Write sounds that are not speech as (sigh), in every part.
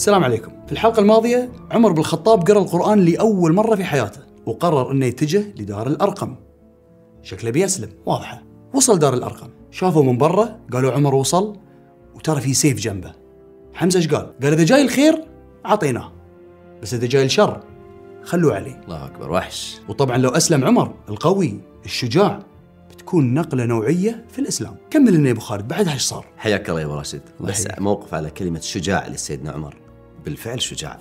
السلام عليكم. في الحلقة الماضية عمر بن الخطاب قرأ القرآن لأول مرة في حياته وقرر أنه يتجه لدار الأرقم. شكله بيسلم. واضحة. وصل دار الأرقم. شافوا من برا قالوا عمر وصل وترى في سيف جنبه. حمزة إيش قال؟ قال إذا جاي الخير أعطيناه. بس إذا جاي الشر خلوه عليه. الله أكبر وحش. وطبعا لو أسلم عمر القوي الشجاع بتكون نقلة نوعية في الإسلام. كمل لنا يا أبو خالد بعدها إيش صار؟ حياك الله يا أبو راشد. بس. موقف على كلمة شجاع لسيدنا عمر. بالفعل شجاع.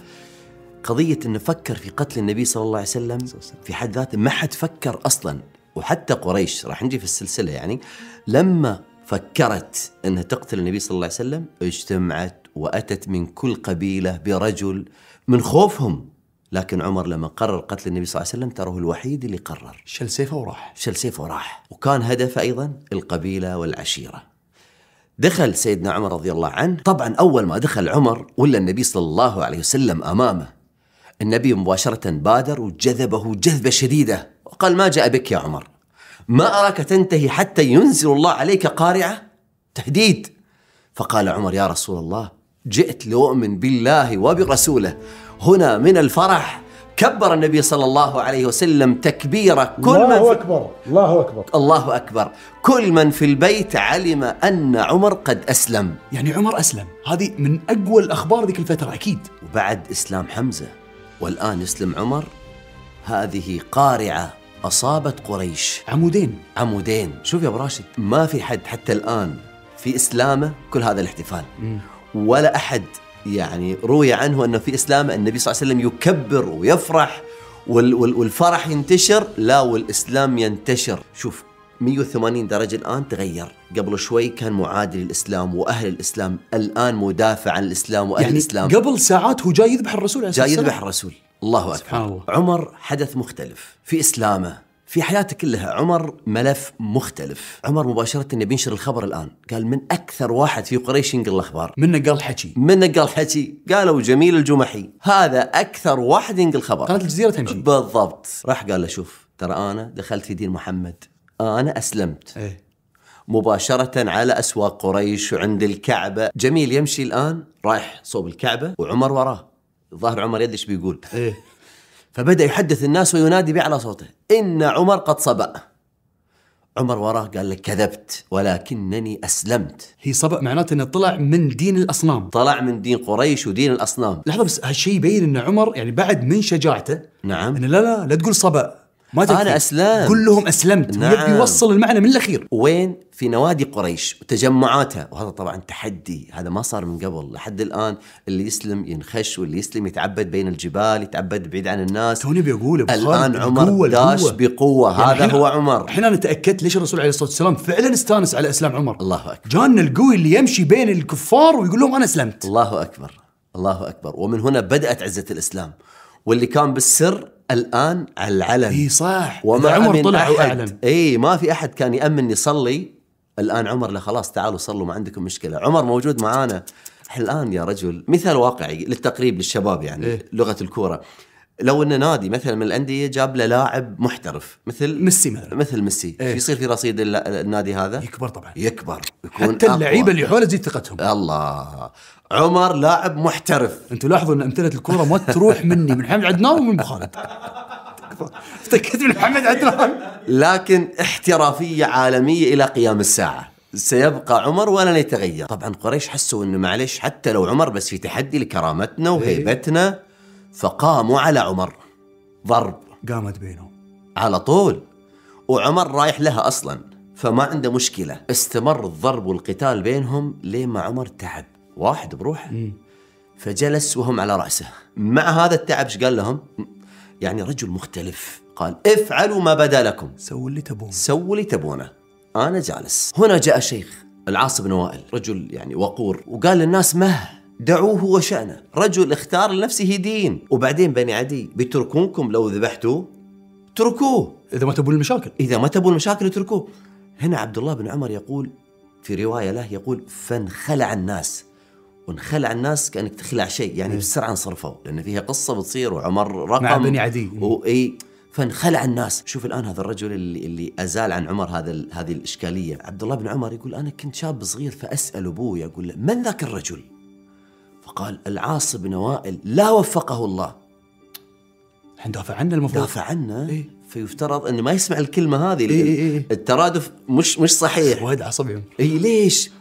قضية إنه فكر في قتل النبي صلى الله عليه وسلم في حد ذاته ما حد فكر أصلا وحتى قريش راح نجي في السلسلة يعني لما فكرت إنها تقتل النبي صلى الله عليه وسلم اجتمعت وأتت من كل قبيلة برجل من خوفهم. لكن عمر لما قرر قتل النبي صلى الله عليه وسلم ترى هو الوحيد اللي قرر. شل سيفه وراح. شل سيفه وراح. وكان هدفه أيضا القبيلة والعشيرة. دخل سيدنا عمر رضي الله عنه. طبعا أول ما دخل عمر ولا النبي صلى الله عليه وسلم أمامه النبي مباشرة بادر وجذبه جذبة شديدة وقال ما جاء بك يا عمر؟ ما أراك تنتهي حتى ينزل الله عليك قارعة؟ تهديد. فقال عمر يا رسول الله جئت لأؤمن بالله وبرسوله. هنا من الفرح كبر النبي صلى الله عليه وسلم تكبيرة كل من الله في أكبر الله أكبر. الله أكبر. كل من في البيت علم أن عمر قد أسلم. يعني عمر أسلم. هذه من أقوى الأخبار ذيك الفترة أكيد. وبعد إسلام حمزة والآن يسلم عمر هذه قارعة أصابت قريش. عمودين. عمودين. شوف يا أبو راشد ما في حد حتى الآن في إسلامه كل هذا الاحتفال. ولا أحد يعني روي عنه أنه في إسلامه النبي صلى الله عليه وسلم يكبر ويفرح وال وال والفرح ينتشر لا والإسلام ينتشر. شوف 180 درجة الآن تغير. قبل شوي كان معادي للإسلام وأهل الإسلام الآن مدافع عن الإسلام وأهل يعني الإسلام. قبل ساعات هو جاي يذبح الرسول عليه جاي يذبح الرسول. الله أكبر. سبحان الله. عمر حدث مختلف. في إسلامه في حياته كلها عمر ملف مختلف. عمر مباشرة يبي ينشر الخبر الآن. قال من أكثر واحد في قريش ينقل الأخبار. منه قال حكي. من قال حكي. قالوا جميل الجمحي. هذا أكثر واحد ينقل خبر. قناة الجزيرة تمشي بالضبط. راح قال له شوف ترى أنا دخلت في دين محمد. أنا أسلمت. إيه. مباشرة على أسواق قريش وعند الكعبة. جميل يمشي الآن. رايح صوب الكعبة وعمر وراه. ظاهر عمر إيش بيقول. إيه. فبدأ يحدث الناس وينادي بأعلى صوته. إن عمر قد صبأ. عمر وراه قال لك كذبت ولكنني أسلمت. هي صبأ معناته إنه طلع من دين الأصنام. طلع من دين قريش ودين الأصنام. لحظة بس هالشيء يبين إن عمر يعني بعد من شجاعته نعم. إنه لا لا لا تقول صبأ. ما تكفي أنا أسلمت. قل لهم أسلمت. نعم. ويبي يوصل المعنى من الأخير. وين؟ في نوادي قريش وتجمعاتها. وهذا طبعا تحدي. هذا ما صار من قبل. لحد الآن اللي يسلم ينخش واللي يسلم يتعبد بين الجبال يتعبد بعيد عن الناس. توني بقول الآن خالد، عمر القوة، داش القوة. بقوة. يعني هذا هو عمر. الحين أنا تاكدت ليش الرسول عليه الصلاة والسلام فعلا استانس على إسلام عمر. الله أكبر. جانا القوي اللي يمشي بين الكفار ويقول لهم أنا أسلمت. الله أكبر. الله أكبر. ومن هنا بدأت عزة الإسلام. واللي كان بالسر الآن على العلن. إي صح. وما عمر طلع واعلن إي ما في أحد كان يأمن يصلي الآن عمر له خلاص تعالوا صلوا ما عندكم مشكلة. عمر موجود معانا. إحنا الآن يا رجل مثال واقعي للتقريب للشباب يعني إيه. لغة الكورة. لو ان نادي مثلا من الأندية جاب له لاعب محترف مثل ميسي مثلا. مثل ميسي. إيه. يصير في رصيد النادي هذا؟ يكبر طبعا. يكبر. يكون حتى. اللعيبة اللي حوله تزيد ثقتهم. الله. عمر لاعب محترف. أنتوا لاحظوا ان امثلة الكورة ما تروح مني من محمد عدنان ومن ابو خالد افتكرت من محمد عدنان. لكن احترافية عالمية إلى قيام الساعة. سيبقى عمر ولن يتغير طبعا قريش حسوا إنه معلش حتى لو عمر بس في تحدي لكرامتنا وهيبتنا فقاموا على عمر. ضرب. قامت بينهم. على طول. وعمر رايح لها أصلا. فما عنده مشكلة. استمر الضرب والقتال بينهم لين ما عمر تعب. واحد بروحه. فجلس وهم على رأسه. مع هذا التعب إيش قال لهم؟ يعني رجل مختلف. قال افعلوا ما بدا لكم. سووا اللي تبون سووا اللي تبونه. أنا جالس. هنا جاء شيخ العاص بن وائل رجل يعني وقور وقال للناس مه دعوه وشأنه. رجل اختار لنفسه دين. وبعدين بني عدي بيتركونكم لو ذبحتوه اتركوه. إذا ما تبون المشاكل. إذا ما تبون المشاكل اتركوه. هنا عبد الله بن عمر يقول في رواية له يقول فانخلع الناس. وانخلع الناس كأنك تخلع شيء يعني بسرعة انصرفوا لأن فيها قصة بتصير وعمر رقم مع بني عدي. واي فانخلع الناس. شوف الآن هذا الرجل اللي اللي أزال عن عمر هذا هذه الإشكالية. عبد الله بن عمر يقول أنا كنت شاب صغير فأسأل أبوي أقول له من ذاك الرجل؟ فقال العاص بن وائل. لا وفقه الله. الحين دافع عنه المفروض. دافع عنه. إيه. فيفترض إنه ما يسمع الكلمة هذه إيه إيه إيه. الترادف مش مش صحيح. وايد عصبي. إي ليش؟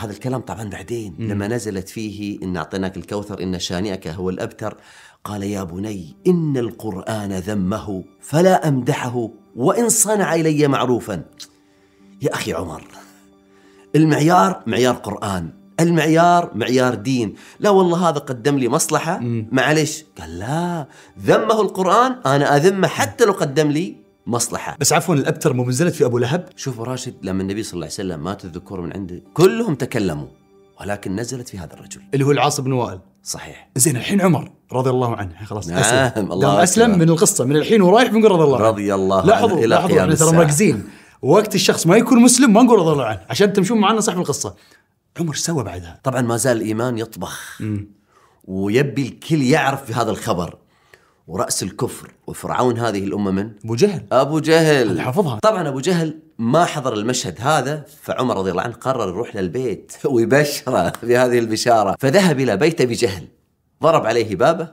هذا الكلام طبعا بعدين لما نزلت فيه إن أعطيناك الكوثر إن شانئك هو الأبتر قال يا بني إن القرآن ذمه فلا أمدحه وإن صنع إلي معروفا. يا أخي عمر المعيار معيار قرآن المعيار معيار دين. لا والله هذا قدم لي مصلحة. معلش قال لا ذمه القرآن أنا أذمه حتى لو قدم لي مصلحة. بس عفوا الأبتر مو نزلت في أبو لهب؟ شوفوا راشد لما النبي صلى الله عليه وسلم مات الذكور من عنده كلهم تكلموا ولكن نزلت في هذا الرجل. اللي هو العاص بن وائل. صحيح. زين الحين عمر رضي الله عنه. الحين خلاص نعم، أسلم. الله أسلم. من القصة من الحين ورايح بنقول رضي الله عنه. رضي الله عنه لاحظوا إلى لاحظوا إحنا ترى الساعة. مركزين. وقت الشخص ما يكون مسلم ما نقول رضي الله عنه عشان تمشون معنا صح بالقصة عمر سوى بعدها؟ طبعا ما زال الإيمان يطبخ. ويبي الكل يعرف بهذا الخبر. ورأس الكفر. وفرعون هذه الأمة من؟ أبو جهل. أبو جهل. هذا حافظها. طبعا أبو جهل ما حضر المشهد هذا فعمر رضي الله عنه قرر يروح للبيت (laughs) ويبشره بهذه البشارة. فذهب إلى بيت أبي جهل. ضرب عليه بابه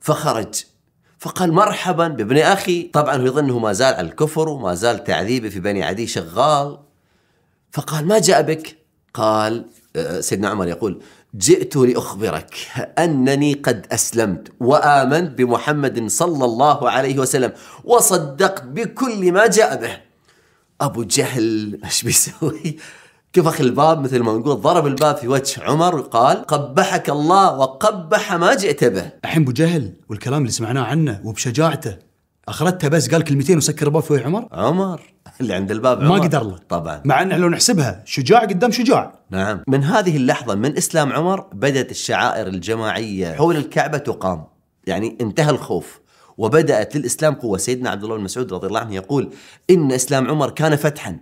فخرج. فقال مرحبا بابن أخي. طبعا هو يظن أنه ما زال على الكفر وما زال تعذيبه في بني عدي شغال. فقال ما جاء بك؟ قال آه، سيدنا عمر يقول جئت لأخبرك أنني قد أسلمت وآمنت بمحمد صلى الله عليه وسلم وصدقت بكل ما جاء به. أبو جهل إيش بيسوي؟ كفخ الباب؟ مثل ما نقول ضرب الباب في وجه عمر وقال قبحك الله وقبح ما جئت به. الحين أبو جهل والكلام اللي سمعناه عنه وبشجاعته اخرتها بس قال كلمتين وسكر الباب في وجه عمر؟ عمر اللي عند الباب ما عمر. قدر له. طبعا. مع إنه لو نحسبها شجاع قدام شجاع. نعم. من هذه اللحظة من إسلام عمر بدأت الشعائر الجماعية حول الكعبة تقام. يعني انتهى الخوف وبدأت للإسلام قوة. سيدنا عبد الله بن مسعود رضي الله عنه يقول إن إسلام عمر كان فتحا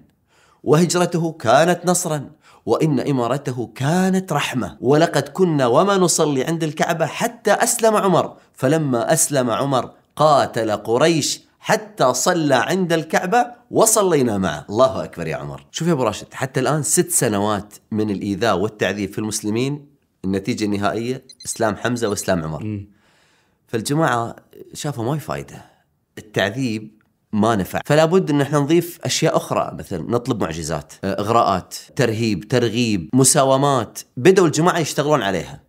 وهجرته كانت نصرا وإن إمارته كانت رحمة. ولقد كنا وما نصلي عند الكعبة حتى أسلم عمر. فلما أسلم عمر قاتل قريش حتى صلى عند الكعبة وصلينا معه. الله أكبر يا عمر. شوف يا أبو راشد حتى الآن ست سنوات من الإيذاء والتعذيب في المسلمين النتيجة النهائية إسلام حمزة وإسلام عمر. فالجماعة شافوا ما فايدة. التعذيب ما نفع. فلا بد أن إحنا نضيف أشياء أخرى مثلا نطلب معجزات إغراءات ترهيب ترغيب مساومات بدأوا الجماعة يشتغلون عليها.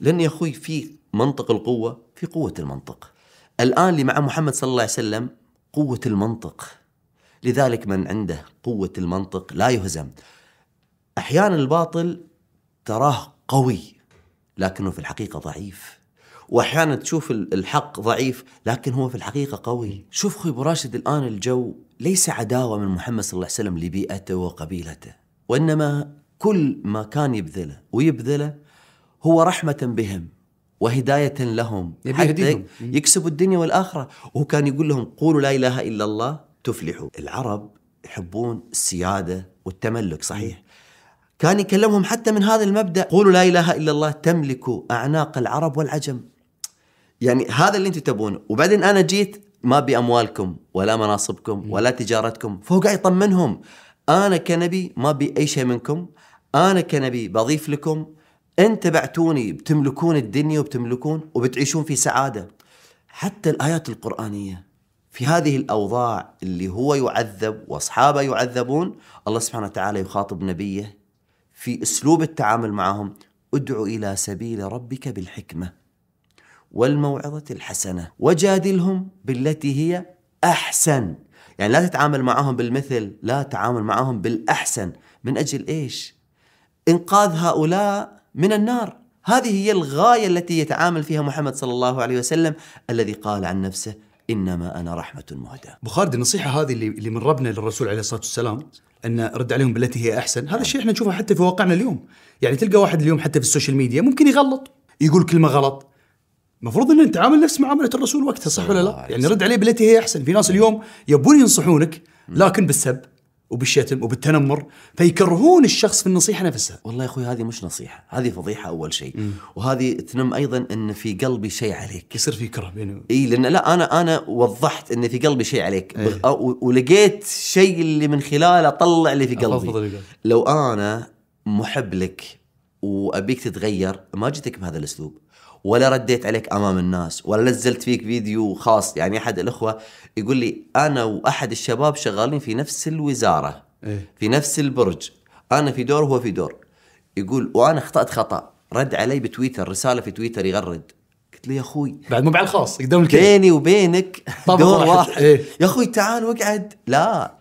لأن يا أخوي في منطق القوة في قوة المنطق. الآن اللي مع محمد صلى الله عليه وسلم قوة المنطق. لذلك من عنده قوة المنطق لا يهزم. أحيانا الباطل تراه قوي لكنه في الحقيقة ضعيف. وأحيانا تشوف ال- الحق ضعيف لكن هو في الحقيقة قوي. شوف أخوي أبو راشد الآن الجو ليس عداوة من محمد صلى الله عليه وسلم لبيئته وقبيلته. وإنما كل ما كان يبذله ويبذله هو رحمة بهم. وهداية لهم. حتى. يكسبوا الدنيا والآخرة. وهو كان يقول لهم قولوا لا إله إلا الله تفلحوا. العرب يحبون السيادة والتملك صحيح. كان يكلمهم حتى من هذا المبدأ قولوا لا إله إلا الله تملكوا أعناق العرب والعجم. يعني هذا اللي أنتم تبونه. وبعدين أنا جيت ما باموالكم ولا مناصبكم ولا تجارتكم. فهو قاعد يطمنهم أنا كنبي ما بي أي شيء منكم. أنا كنبي بضيف لكم ان تبعتوني بتملكون الدنيا وبتملكون وبتعيشون في سعادة. حتى الآيات القرآنية في هذه الأوضاع اللي هو يعذب وأصحابه يعذبون الله سبحانه وتعالى يخاطب نبيه في أسلوب التعامل معهم. ادع إلى سبيل ربك بالحكمة والموعظة الحسنة وجادلهم بالتي هي أحسن. يعني لا تتعامل معهم بالمثل لا تعامل معهم بالأحسن. من أجل إيش؟ إنقاذ هؤلاء من النار. هذه هي الغاية التي يتعامل فيها محمد صلى الله عليه وسلم الذي قال عن نفسه إنما أنا رحمة مهدى ابو خالد النصيحة هذه اللي اللي من ربنا للرسول عليه الصلاة والسلام أن رد عليهم بالتي هي أحسن. هذا الشيء إحنا نشوفه حتى في واقعنا اليوم. يعني تلقى واحد اليوم حتى في السوشيال ميديا ممكن يغلط يقول كلمة غلط. المفروض ان نتعامل نفس معاملة الرسول وقتها صح ولا لا؟ يعني رد عليه بالتي هي أحسن، في ناس اليوم يبون ينصحونك لكن بالسب. وبالشتم وبالتنمر فيكرهون الشخص في النصيحة نفسها. والله يا أخوي هذه مش نصيحة هذه فضيحة أول شيء. وهذه تنم أيضا أن في قلبي شيء عليك. يصير في كره بينه إي لأن لا أنا أنا وضحت إن في قلبي شيء عليك. أو- ولقيت شيء اللي من خلاله اطلع اللي في قلبي. لو أنا محب لك وأبيك تتغير ما جيتك بهذا الأسلوب. ولا رديت عليك أمام الناس ولا نزلت فيك فيديو خاص. يعني أحد الأخوة يقول لي أنا وأحد الشباب شغالين في نفس الوزارة إيه. في نفس البرج أنا في دور وهو في دور. يقول وأنا أخطأت خطأ. رد علي بتويتر رسالة في تويتر يغرد. قلت له يا أخوي. بعد مو على الخاص قدام الكل بيني وبينك طبق دور واحد. واحد. إيه. يا أخوي تعال واقعد. لا.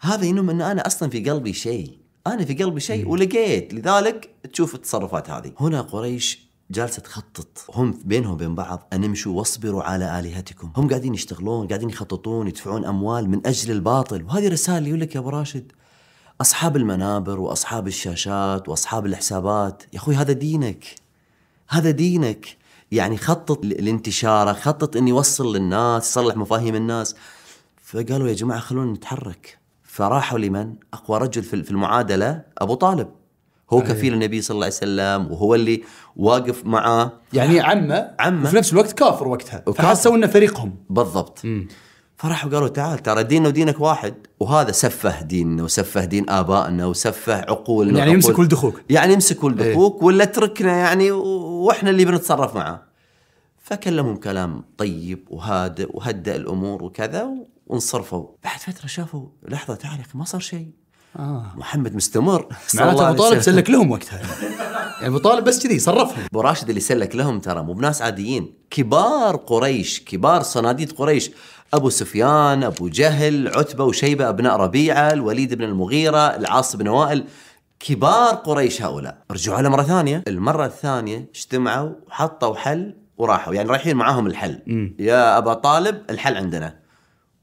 هذا ينم ان أنا أصلا في قلبي شيء. أنا في قلبي شيء ولقيت. لذلك تشوف التصرفات هذه. هنا قريش جالسة تخطط. هم بينهم وبين بعض ان امشوا واصبروا على آلهتكم. هم قاعدين يشتغلون قاعدين يخططون يدفعون أموال من أجل الباطل. وهذه رسالة يقول لك يا أبو راشد أصحاب المنابر وأصحاب الشاشات وأصحاب الحسابات يا أخوي هذا دينك. هذا دينك. يعني خطط لانتشاره خطط انه يوصل للناس يصلح مفاهيم الناس. فقالوا يا جماعة خلونا نتحرك. فراحوا لمن؟ أقوى رجل في المعادلة أبو طالب. هو كفيل النبي صلى الله عليه وسلم وهو اللي واقف معاه. يعني عمه عمه. وفي نفس الوقت كافر وقتها. فحسوا إنه فريقهم. بالضبط. فراحوا قالوا تعال ترى ديننا ودينك واحد. وهذا سفه ديننا وسفه دين آبائنا وسفه عقولنا يعني يمسك ولد أخوك يعني يمسك ولد أخوك ولا اتركنا يعني وإحنا اللي بنتصرف معاه فكلمهم كلام طيب وهادئ وهدأ الأمور وكذا وانصرفوا. بعد فترة شافوا لحظة تعال يا أخي ما صار شيء. آه. محمد مستمر. معناته أبو طالب. سلك لهم وقتها. يعني أبو طالب بس كذي صرفهم. أبو راشد اللي سلك لهم ترى مو بناس عاديين. كبار قريش كبار صناديد قريش. أبو سفيان أبو جهل عتبة وشيبة أبناء ربيعة الوليد بن المغيرة العاص بن وائل. كبار قريش هؤلاء. رجعوا على مرة ثانية. المرة الثانية اجتمعوا وحطوا حل وراحوا. يعني رايحين معاهم الحل. يا أبا طالب الحل عندنا.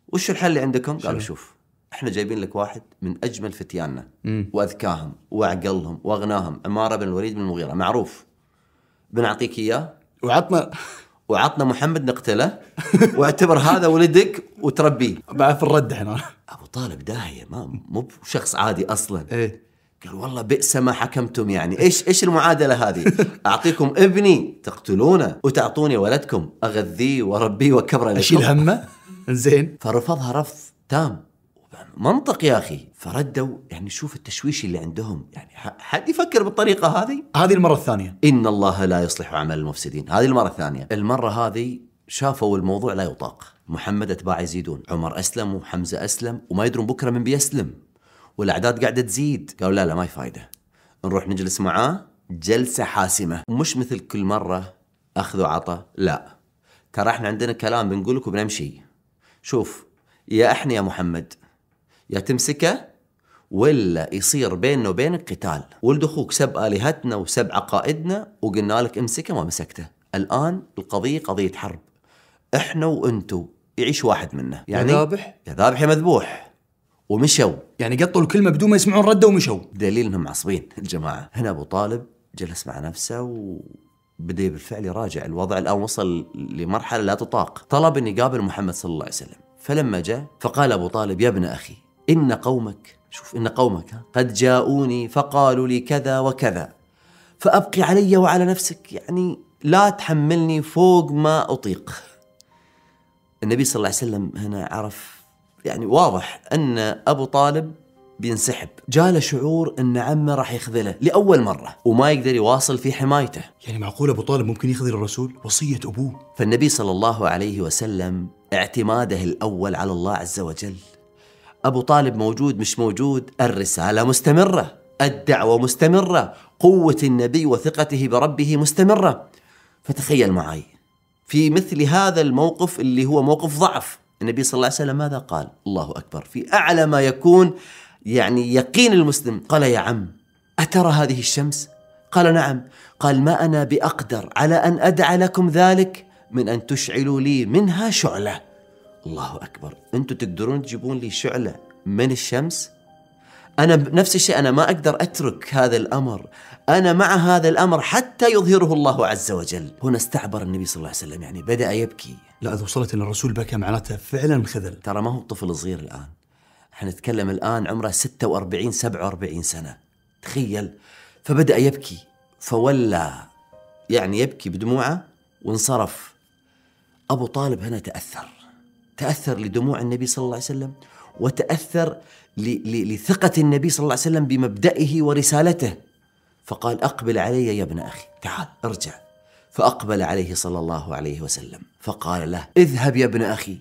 وش الحل اللي عندكم؟ قالوا شوف. إحنا جايبين لك واحد من أجمل فتياننا. وأذكاهم وأعقلهم وأغناهم. عمارة بن الوليد بن المغيرة معروف. بنعطيك إياه. وعطنا. وعطنا محمد نقتله. (laughs) واعتبر هذا ولدك وتربيه. بعد في الرد إحنا. أبو طالب داهيه ما مو بشخص عادي أصلا. إيه. قال والله بئس ما حكمتم يعني. إيش إيش المعادلة هذه؟ (laughs) أعطيكم ابني تقتلونه وتعطوني ولدكم. أغذيه واربيه واكبره أشيل همه؟ زين فرفضها رفض تام. منطق يا أخي. فردوا يعني شوف التشويش اللي عندهم. يعني حد يفكر بالطريقة هذه؟ هذه المرة الثانية. إن الله لا يصلح عمل المفسدين. هذه المرة الثانية. المرة هذه شافوا الموضوع لا يطاق. محمد أتباع يزيدون عمر أسلم وحمزة أسلم وما يدرون بكرة من بيسلم. والأعداد قاعدة تزيد. قالوا لا لا ما فايدة. نروح نجلس معاه. جلسة حاسمة. مش مثل كل مرة أخذ وعطى لا. ترى إحنا عندنا كلام بنقولك وبنمشي شوف يا إحنا يا محمد. يا تمسكه ولا يصير بيننا وبينك قتال ولد أخوك سب آلهتنا وسب عقائدنا وقلنا لك امسكه ما مسكته. الآن القضية قضية حرب. إحنا وأنتو يعيش واحد منا يعني يا ذابح. يا ذابح يا مذبوح. ومشوا. يعني قطوا الكلمة بدون ما يسمعون رده ومشوا. دليل انهم معصبين (laughs) الجماعة. هنا أبو طالب جلس مع نفسه وبدأ بالفعل يراجع الوضع. الآن وصل لمرحلة لا تطاق. طلب أن يقابل محمد صلى الله عليه وسلم. فلما جاء فقال أبو طالب يا ابن أخي إن قومك شوف إن قومك قد جاءوني فقالوا لي كذا وكذا. فأبقي علي وعلى نفسك يعني لا تحملني فوق ما أطيق. النبي صلى الله عليه وسلم هنا عرف يعني واضح أن أبو طالب بينسحب. جاله شعور إن عمه راح يخذله لأول مرة وما يقدر يواصل في حمايته. يعني معقول أبو طالب ممكن يخذل الرسول؟ وصية أبوه. فالنبي صلى الله عليه وسلم اعتماده الأول على الله عز وجل. أبو طالب موجود مش موجود؟ الرسالة مستمرة الدعوة مستمرة قوة النبي وثقته بربه مستمرة. فتخيل معي في مثل هذا الموقف اللي هو موقف ضعف. النبي صلى الله عليه وسلم ماذا قال؟ الله أكبر. في أعلى ما يكون يعني يقين المسلم. قال يا عم أترى هذه الشمس؟ قال نعم. قال ما أنا بأقدر على أن أدع لكم ذلك من أن تشعلوا لي منها شعلة. الله أكبر. أنتم تقدرون تجيبون لي شعلة من الشمس؟ أنا بنفس الشيء أنا ما أقدر أترك هذا الأمر. أنا مع هذا الأمر حتى يظهره الله عز وجل. هنا استعبر النبي صلى الله عليه وسلم يعني بدأ يبكي. لا إذا وصلت ان الرسول بكى معناته فعلا انخذل ترى ما هو طفل صغير الآن. إحنا نتكلم الآن عمره 46 47 سنة. تخيل. فبدأ يبكي. فولى يعني يبكي بدموعه وانصرف. أبو طالب هنا تأثر. تأثر لدموع النبي صلى الله عليه وسلم وتأثر لثقة النبي صلى الله عليه وسلم بمبدئه ورسالته. فقال أقبل علي يا ابن أخي. تعال ارجع. فأقبل عليه صلى الله عليه وسلم. فقال له اذهب يا ابن أخي.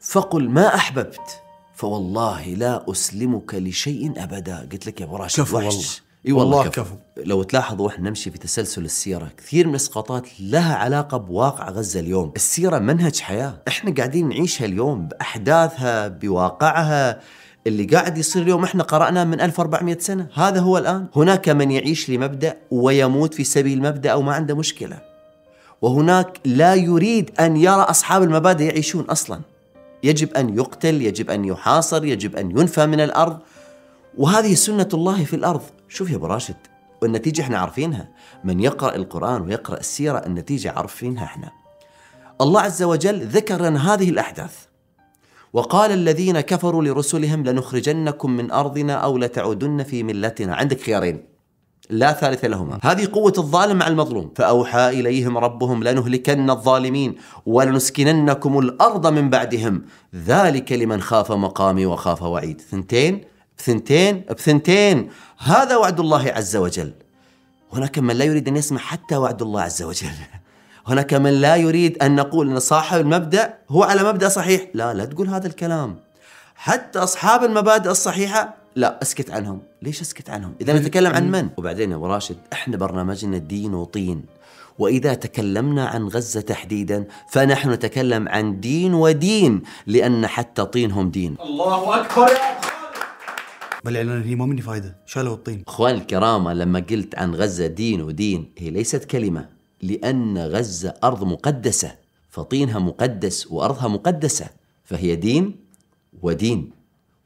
فقل ما أحببت؟ فوالله لا أسلمك لشيء أبدا. قلت لك يا أبو راشد كفو وحش. والله. إي والله, والله كفو. كفو. لو تلاحظوا إحنا نمشي في تسلسل السيرة كثير من الاسقاطات لها علاقة بواقع غزة اليوم. السيرة منهج حياة. إحنا قاعدين نعيشها اليوم بأحداثها بواقعها. اللي قاعد يصير اليوم إحنا قرأنا من 1400 سنة. هذا هو الآن. هناك من يعيش لمبدأ ويموت في سبيل مبدأ وما عنده مشكلة. وهناك لا يريد أن يرى أصحاب المبادئ يعيشون أصلا. يجب أن يقتل يجب أن يحاصر يجب أن ينفى من الأرض. وهذه سنة الله في الأرض. شوف يا أبو راشد والنتيجة إحنا عارفينها. من يقرأ القرآن ويقرأ السيرة النتيجة عارفينها إحنا. الله عز وجل ذكر لنا هذه الأحداث. وقال الذين كفروا لرسلهم لنخرجنكم من أرضنا أو لتعودن في ملتنا. عندك خيارين. لا ثالث لهما. هذه قوة الظالم مع المظلوم. فأوحى إليهم ربهم لنهلكن الظالمين ولنسكننكم الأرض من بعدهم. ذلك لمن خاف مقامي وخاف وعيد. ثنتين بثنتين بثنتين. هذا وعد الله عز وجل. هناك من لا يريد أن يسمع حتى وعد الله عز وجل. (laughs) هناك من لا يريد أن نقول أن صاحب المبدأ هو على مبدأ صحيح. لا لا تقول هذا الكلام. حتى أصحاب المبادئ الصحيحة لا اسكت عنهم. ليش اسكت عنهم؟ إذا نتكلم عن من؟ وبعدين يا أبو راشد إحنا برنامجنا دين وطين. وإذا تكلمنا عن غزة تحديدا فنحن نتكلم عن دين ودين لأن حتى طينهم دين. الله أكبر. يا بل يعني هي ما مني فايدة. شالوا الطين اخواني الكرام لما قلت عن غزة دين ودين هي ليست كلمة لأن غزة أرض مقدسة فطينها مقدس وأرضها مقدسة فهي دين ودين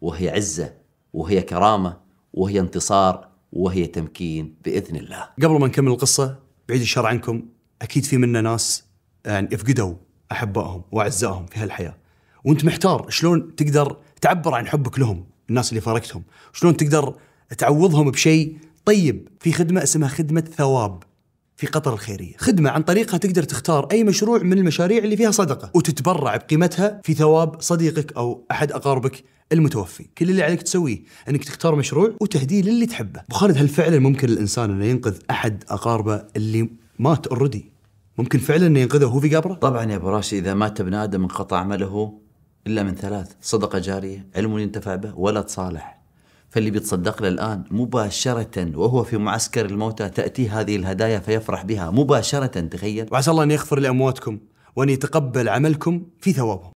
وهي عزة وهي كرامة وهي انتصار وهي تمكين بإذن الله. قبل ما نكمل القصة بعيد الشر عنكم أكيد في منا ناس يعني افقدوا أحبائهم وأعزائهم في هالحياة. وأنت محتار شلون تقدر تعبر عن حبك لهم. الناس اللي فارقتهم. شلون تقدر تعوضهم بشيء طيب في خدمة اسمها خدمة ثواب في قطر الخيرية. خدمة عن طريقها تقدر تختار أي مشروع من المشاريع اللي فيها صدقة وتتبرع بقيمتها في ثواب صديقك أو أحد أقاربك المتوفي. كل اللي عليك تسويه أنك تختار مشروع وتهديه للي تحبه. أبو خالد هل فعلا ممكن الإنسان انه ينقذ أحد أقاربه اللي مات اوريدي ممكن فعلا انه ينقذه وهو في قبره؟ طبعا يا أبو راشد إذا مات ابن آدم انقطع عمله إلا من ثلاث صدقة جارية علم ينتفع به ولد صالح فاللي بيتصدق له الآن مباشرة وهو في معسكر الموتى تأتي هذه الهدايا فيفرح بها مباشرة تخيل وعسى الله أن يغفر لأمواتكم وأن يتقبل عملكم في ثوابهم.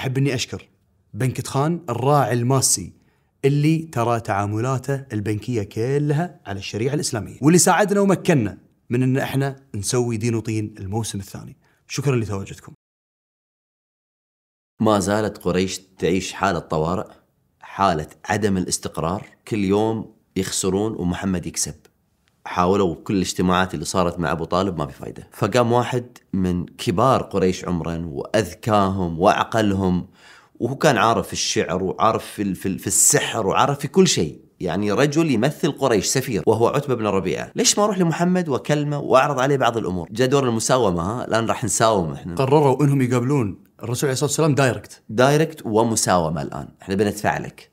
أحب أني أشكر بنكة خان الراعي الماسي اللي ترى تعاملاته البنكية كلها على الشريعة الإسلامية واللي ساعدنا ومكننا من أن إحنا نسوي دين وطين الموسم الثاني. شكرا لتواجدكم. ما زالت قريش تعيش حالة طوارئ حالة عدم الاستقرار. كل يوم يخسرون ومحمد يكسب. حاولوا كل الاجتماعات اللي صارت مع أبو طالب ما بفايدة. فقام واحد من كبار قريش عمرا وأذكاهم وأعقلهم وهو كان عارف الشعر وعارف في في, في السحر وعارف في كل شيء. يعني رجل يمثل قريش سفير وهو عتبة بن ربيعة. ليش ما أروح لمحمد وأكلمه وأعرض عليه بعض الأمور؟ جاء دور المساومة ها؟ الآن راح نساوم إحنا. قرروا إنهم يقابلون. الرسول عليه الصلاة والسلام direct. direct ومساومة الآن. إحنا بندفع لك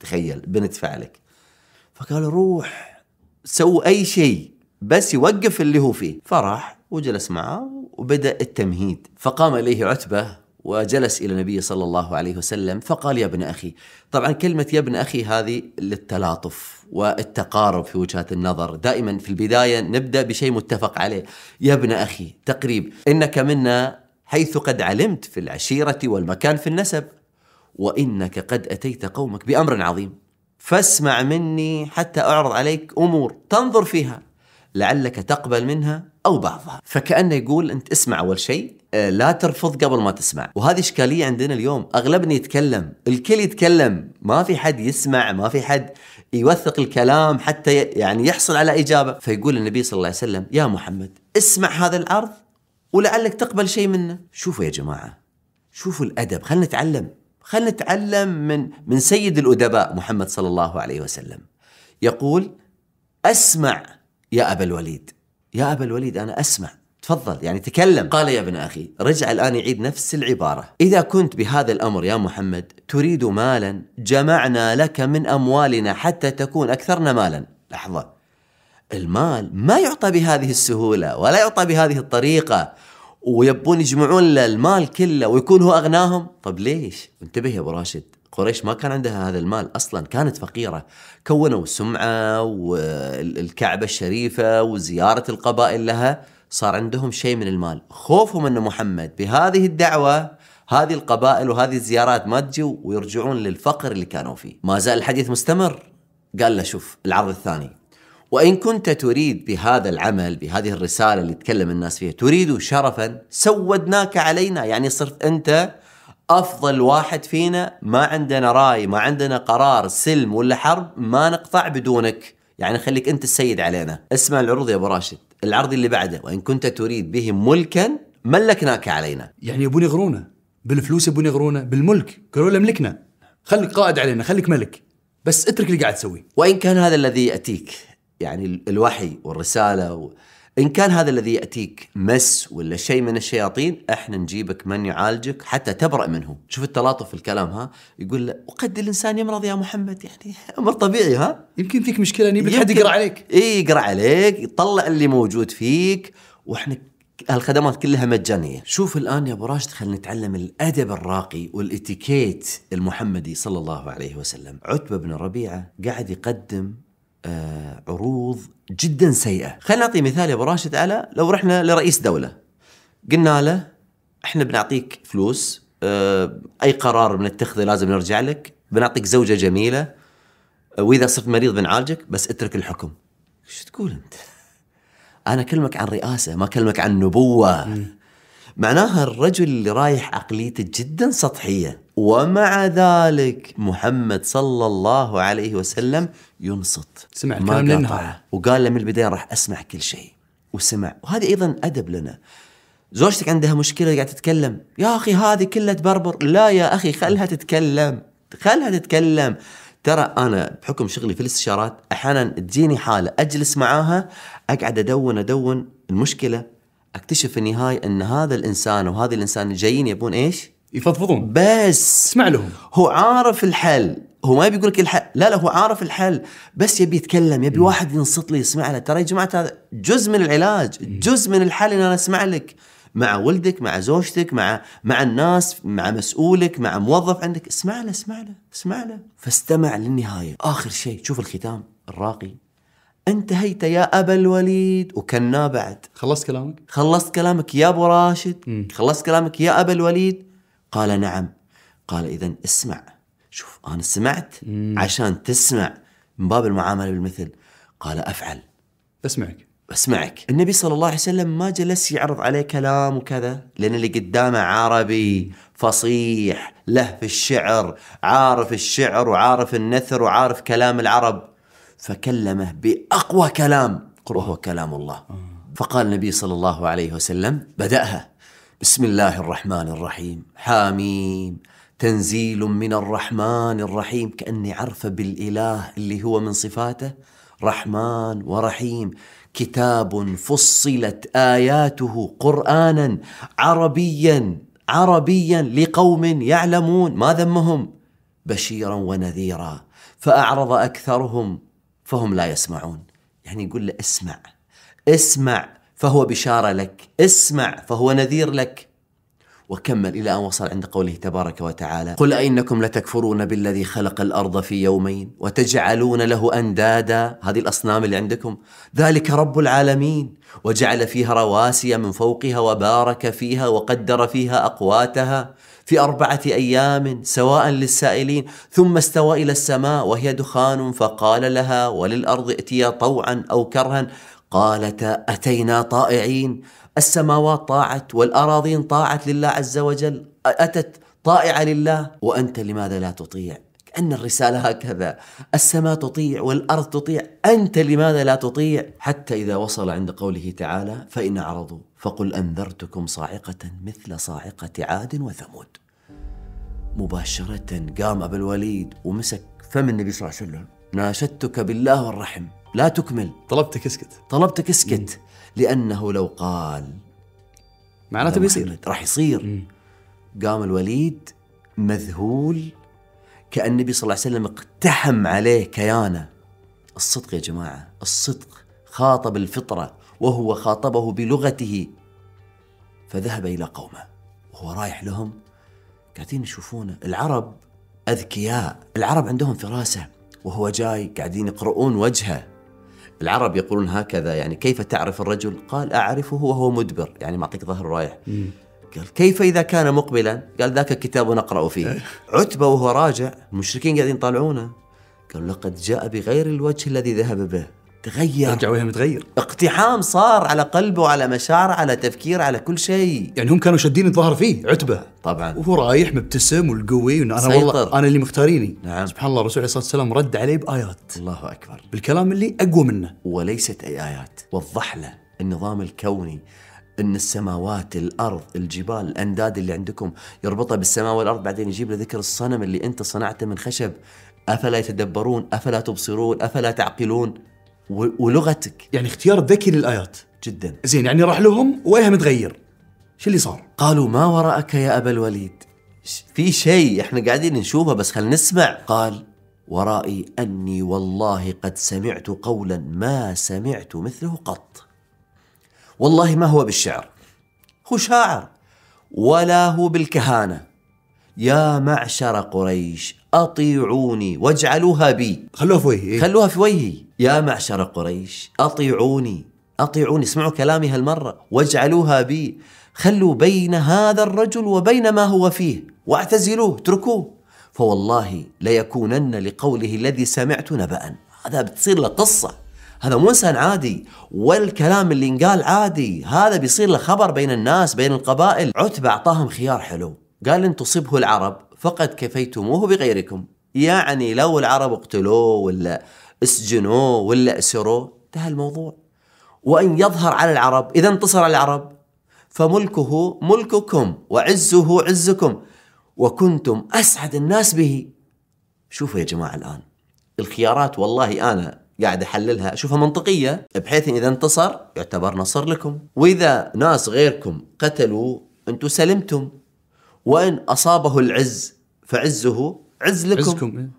تخيل بندفع لك فقالوا روح سووا أي شيء بس يوقف اللي هو فيه. فراح وجلس معه وبدأ التمهيد. فقام إليه عتبة وجلس إلى النبي صلى الله عليه وسلم. فقال يا ابن أخي. طبعا كلمة يا ابن أخي هذه للتلاطف والتقارب في وجهات النظر. دائما في البداية نبدأ بشيء متفق عليه. يا ابن أخي تقريب إنك منا حيث قد علمت في العشيرة والمكان في النسب وإنك قد أتيت قومك بأمر عظيم. فاسمع مني حتى أعرض عليك أمور تنظر فيها لعلك تقبل منها أو بعضها. فكانه يقول أنت اسمع أول شيء آه، لا ترفض قبل ما تسمع. وهذه إشكالية عندنا اليوم. أغلبنا يتكلم الكل يتكلم ما في حد يسمع ما في حد يوثق الكلام حتى يعني يحصل على إجابة. فيقول النبي صلى الله عليه وسلم يا محمد اسمع هذا العرض ولعلك تقبل شيء منه. شوفوا يا جماعة شوفوا الأدب. خلينا نتعلم. خلينا نتعلم من من سيد الأدباء محمد صلى الله عليه وسلم. يقول أسمع يا أبا الوليد. يا أبا الوليد أنا أسمع. تفضل يعني تكلم. قال يا ابن أخي رجع الآن يعيد نفس العبارة. إذا كنت بهذا الأمر يا محمد تريد مالا جمعنا لك من أموالنا حتى تكون أكثرنا مالا. لحظة. المال ما يعطى بهذه السهولة ولا يعطى بهذه الطريقة ويبون يجمعون له المال كله ويكون هو أغناهم. طب ليش؟ انتبه يا أبو راشد قريش ما كان عندها هذا المال أصلا كانت فقيرة. كونوا سمعة والكعبة الشريفة وزيارة القبائل لها صار عندهم شيء من المال. خوفهم أن محمد بهذه الدعوة هذه القبائل وهذه الزيارات ما تجي ويرجعون للفقر اللي كانوا فيه. ما زال الحديث مستمر. قال له شوف العرض الثاني. وإن كنت تريد بهذا العمل بهذه الرسالة اللي تكلم الناس فيها تريد شرفا سودناك علينا. يعني صرت أنت أفضل واحد فينا ما عندنا رأي ما عندنا قرار سلم ولا حرب ما نقطع بدونك. يعني خليك أنت السيد علينا. اسمع العروض يا أبو راشد. العرض اللي بعده وإن كنت تريد بهم ملكا ملكناك علينا. يعني يبون يغرونا بالفلوس يبون يغرونا بالملك قالوا له ملكنا. خليك قائد علينا خليك ملك. بس اترك اللي قاعد تسويه. وإن كان هذا الذي يأتيك يعني الوحي والرسالة و... إن كان هذا الذي يأتيك مس ولا شيء من الشياطين إحنا نجيبك من يعالجك حتى تبرأ منه. شوف التلاطف في الكلام ها؟ يقول له وقد الإنسان يمرض يا محمد. يعني أمر طبيعي ها؟ يمكن فيك مشكلة نبي حد يقرأ عليك. إي يقرأ عليك يطلع اللي موجود فيك. وإحنا هالخدمات كلها مجانية. شوف الآن يا أبو راشد خلينا نتعلم الأدب الراقي والإتيكيت المحمدي صلى الله عليه وسلم. عتبة بن ربيعة قاعد يقدم عروض جدا سيئة. خلينا نعطي مثال يا أبو راشد. على لو رحنا لرئيس دولة قلنا له إحنا بنعطيك فلوس آه أي قرار بنتخذه لازم نرجع لك بنعطيك زوجة جميلة وإذا صرت مريض بنعالجك بس اترك الحكم. إيش تقول أنت؟ أنا أكلمك عن رئاسة ما أكلمك عن نبوة. معناها الرجل اللي رايح عقليته جدا سطحية. ومع ذلك محمد صلى الله عليه وسلم ينصت. سمع الكلام للنهايه وقال له من البداية راح أسمع كل شيء. وسمع. وهذه أيضا أدب لنا. زوجتك عندها مشكلة قاعدة تتكلم. يا أخي هذه كلها تبربر. لا يا أخي خلها تتكلم. خلها تتكلم. ترى أنا بحكم شغلي في الاستشارات أحيانا تجيني حالة أجلس معاها أقعد أدون أدون المشكلة أكتشف في النهاية أن هذا الإنسان وهذه الإنسان جايين يبون إيش؟ يفضفضون. بس اسمع لهم. هو عارف الحل. هو ما يبي يقول لك الحل لا لا هو عارف الحل بس يبي يتكلم يبي م. واحد ينصت لي يسمع له. ترى يا جماعة هذا جزء من العلاج جزء من الحل إن أنا أسمع لك. مع ولدك مع زوجتك مع مع الناس مع مسؤولك مع موظف عندك. اسمع له اسمع له اسمع له. فاستمع للنهاية. آخر شيء شوف الختام. الراقي. انتهيت يا أبا الوليد. وكنا بعد. خلصت كلامك؟ خلصت كلامك يا أبو راشد. م. خلصت كلامك يا أبا الوليد. قال نعم. قال اذا اسمع. شوف أنا سمعت مم. عشان تسمع من باب المعاملة بالمثل. قال أفعل. اسمعك. اسمعك. النبي صلى الله عليه وسلم ما جلس يعرض عليه كلام وكذا لأن اللي قدامه عربي فصيح له في الشعر عارف الشعر وعارف النثر وعارف كلام العرب. فكلمه بأقوى كلام وهو كلام الله. آه. فقال النبي صلى الله عليه وسلم بدأها. بسم الله الرحمن الرحيم حاميم تنزيل من الرحمن الرحيم كاني عرفه بالاله اللي هو من صفاته رحمن ورحيم كتاب فصلت اياته قرانا عربيا عربيا لقوم يعلمون ما ذمهم بشيرا ونذيرا فاعرض اكثرهم فهم لا يسمعون يعني يقول له اسمع اسمع فهو بشارة لك. اسمع فهو نذير لك. وكمل إلى أن وصل عند قوله تبارك وتعالى قل أئنكم لتكفرون بالذي خلق الأرض في يومين وتجعلون له أندادا. هذه الأصنام اللي عندكم. ذلك رب العالمين. وجعل فيها رواسي من فوقها وبارك فيها وقدر فيها أقواتها في أربعة أيام سواء للسائلين. ثم استوى إلى السماء وهي دخان فقال لها وللأرض ائتيا طوعا أو كرها. قالتا أتينا طائعين. السماوات طاعت والأراضين طاعت لله عز وجل. أتت طائعة لله. وأنت لماذا لا تطيع؟ كأن الرسالة هكذا السماء تطيع والأرض تطيع. أنت لماذا لا تطيع؟ حتى إذا وصل عند قوله تعالى فإن أعرضوا فقل أنذرتكم صاعقة مثل صاعقة عاد وثمود. مباشرة قام أبو الوليد ومسك فم النبي صلى الله عليه وسلم ناشدتك بالله والرحم. لا تكمل. طلبتك اسكت طلبتك اسكت لأنه لو قال. معناته بيصير. راح يصير. قام الوليد مذهول كأن النبي صلى الله عليه وسلم اقتحم عليه كيانه. الصدق يا جماعة الصدق خاطب الفطرة وهو خاطبه بلغته. فذهب إلى قومه. وهو رايح لهم. قاعدين يشوفونه. العرب أذكياء. العرب عندهم فراسة. وهو جاي قاعدين يقرؤون وجهه. العرب يقولون هكذا يعني كيف تعرف الرجل؟ قال أعرفه وهو مدبر يعني معطيك ظهر رايح. قال كيف إذا كان مقبلا؟ قال ذاك الكتاب نقرأ فيه. عتبة وهو راجع المشركين قاعدين يطالعونه. قالوا لقد جاء بغير الوجه الذي ذهب به. تغير. رجع وجهه متغير. اقتحام صار على قلبه وعلى مشاعره على تفكير على كل شيء. يعني هم كانوا شادين الظهر فيه عتبة. طبعا. وهو رايح مبتسم والقوي وإن أنا سيطر. والله أنا اللي مختاريني. نعم. سبحان الله الرسول عليه الصلاة والسلام رد عليه بآيات. الله أكبر. بالكلام اللي أقوى منه. وليست أي آيات. وضح له النظام الكوني إن السماوات الأرض الجبال الأنداد اللي عندكم يربطها بالسماء والأرض بعدين يجيب له ذكر الصنم اللي أنت صنعته من خشب. أفلا يتدبرون؟ أفلا تبصرون؟ أفلا تعقلون؟ ولغتك. يعني اختيار ذكي للآيات. جدا. زين يعني راح لهم وجهه متغير. شو اللي صار؟ قالوا ما وراءك يا أبا الوليد. في شيء إحنا قاعدين نشوفه بس خلينا نسمع. قال ورائي أني والله قد سمعت قولا ما سمعت مثله قط. والله ما هو بالشعر. هو شاعر. ولا هو بالكهانة. يا معشر قريش أطيعوني واجعلوها بي. خلوه في وجهي إيه؟ خلوها في وجهي. يا معشر قريش أطيعوني أطيعوني. اسمعوا كلامي هالمرة. واجعلوها بي. خلوا بين هذا الرجل وبين ما هو فيه واعتزلوه اتركوه. فوالله ليكونن لقوله الذي سمعت نبأ. هذا بتصير له قصة. هذا مو إنسان عادي. والكلام اللي انقال عادي هذا بيصير له خبر بين الناس بين القبائل. عتبة أعطاهم خيار حلو. قال إن تصبه العرب فقد كفيتموه بغيركم. يعني لو العرب اقتلوه ولا اسجنوه ولا أسروه انتهى الموضوع. وإن يظهر على العرب إذا انتصر على العرب فملكه ملككم وعزه عزكم. وكنتم أسعد الناس به. شوفوا يا جماعة الآن الخيارات والله أنا قاعد أحللها. اشوفها منطقية بحيث إن إذا انتصر يعتبر نصر لكم. وإذا ناس غيركم قتلوا أنتم سلمتم. وإن أصابه العز فعزه عز لكم عزكم إيه؟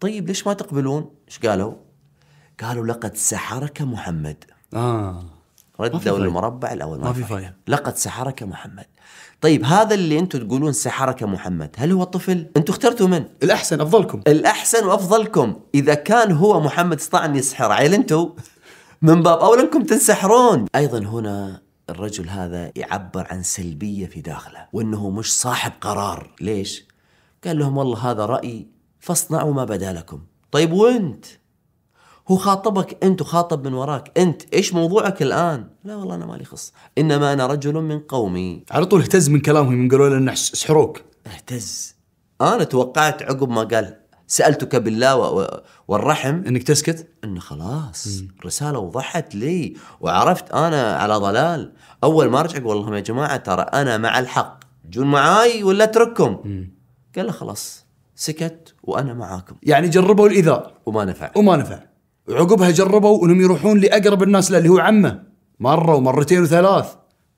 طيب ليش ما تقبلون؟ إيش قالوا؟ قالوا لقد سحرك محمد آه ما ردوا. المربع الأول ما في فايدة. لقد سحرك محمد طيب هذا اللي أنتم تقولون سحرك محمد هل هو طفل؟ أنتم اخترتوا من؟ الأحسن أفضلكم الأحسن وأفضلكم إذا كان هو محمد استطاع أن يسحر عيل أنتم من باب اولى أنكم تنسحرون أيضا هنا الرجل هذا يعبر عن سلبية في داخله وأنه مش صاحب قرار ليش قال لهم والله هذا رأيي فاصنعوا ما بدا لكم. طيب وانت؟ هو خاطبك انت وخاطب من وراك انت إيش موضوعك الآن؟ لا والله أنا مالي خص. إنما أنا رجل من قومي. على طول اهتز من كلامهم من قالوا له إنه سحروك اهتز. أنا توقعت عقب ما قال سألتك بالله و- و- والرحم. إنك تسكت؟ انه خلاص. رسالة وضحت لي وعرفت أنا على ضلال. أول ما ارجع أقول لهم يا جماعة ترى أنا مع الحق. جون معاي ولا أترككم؟ قال له خلاص سكت وأنا معاكم. يعني جربوا الايذاء وما نفع. وما نفع. وعقبها جربوا إنهم يروحون لأقرب الناس له اللي هو عمه. مرة ومرتين وثلاث.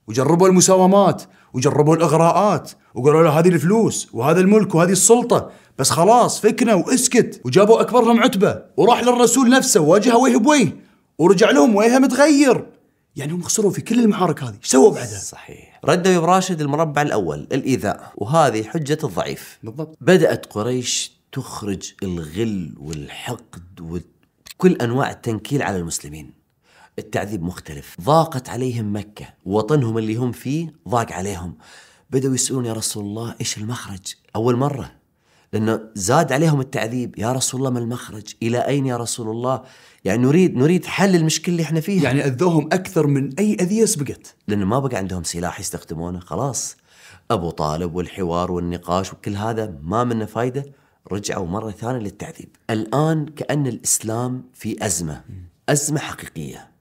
وجربوا المساومات وجربوا الإغراءات وقالوا له هذه الفلوس وهذا الملك وهذه السلطة. بس خلاص فكنا واسكت. وجابوا أكبرهم عتبة وراح للرسول نفسه وواجهه وجه. بوجه ورجع لهم وجهه متغير. يعني هم خسروا في كل المعارك هذه. إيش سووا بعدها؟ صحيح. ردوا يا راشد المربع الأول الإيذاء وهذه حجة الضعيف. بالضبط. بدأت قريش تخرج الغل والحقد وكل أنواع التنكيل على المسلمين. التعذيب مختلف. ضاقت عليهم مكة وطنهم اللي هم فيه ضاق عليهم. بدأوا يسألون يا رسول الله إيش المخرج؟ أول مرة. لأنه زاد عليهم التعذيب. يا رسول الله ما المخرج؟ إلى أين يا رسول الله؟ يعني نريد نريد حل المشكلة اللي إحنا فيها. يعني أذوهم أكثر من أي أذية سبقت. لأنه ما بقى عندهم سلاح يستخدمونه خلاص. أبو طالب والحوار والنقاش وكل هذا ما منه فايدة. رجعوا مرة ثانية للتعذيب. الآن كأن الإسلام في أزمة، أزمة حقيقية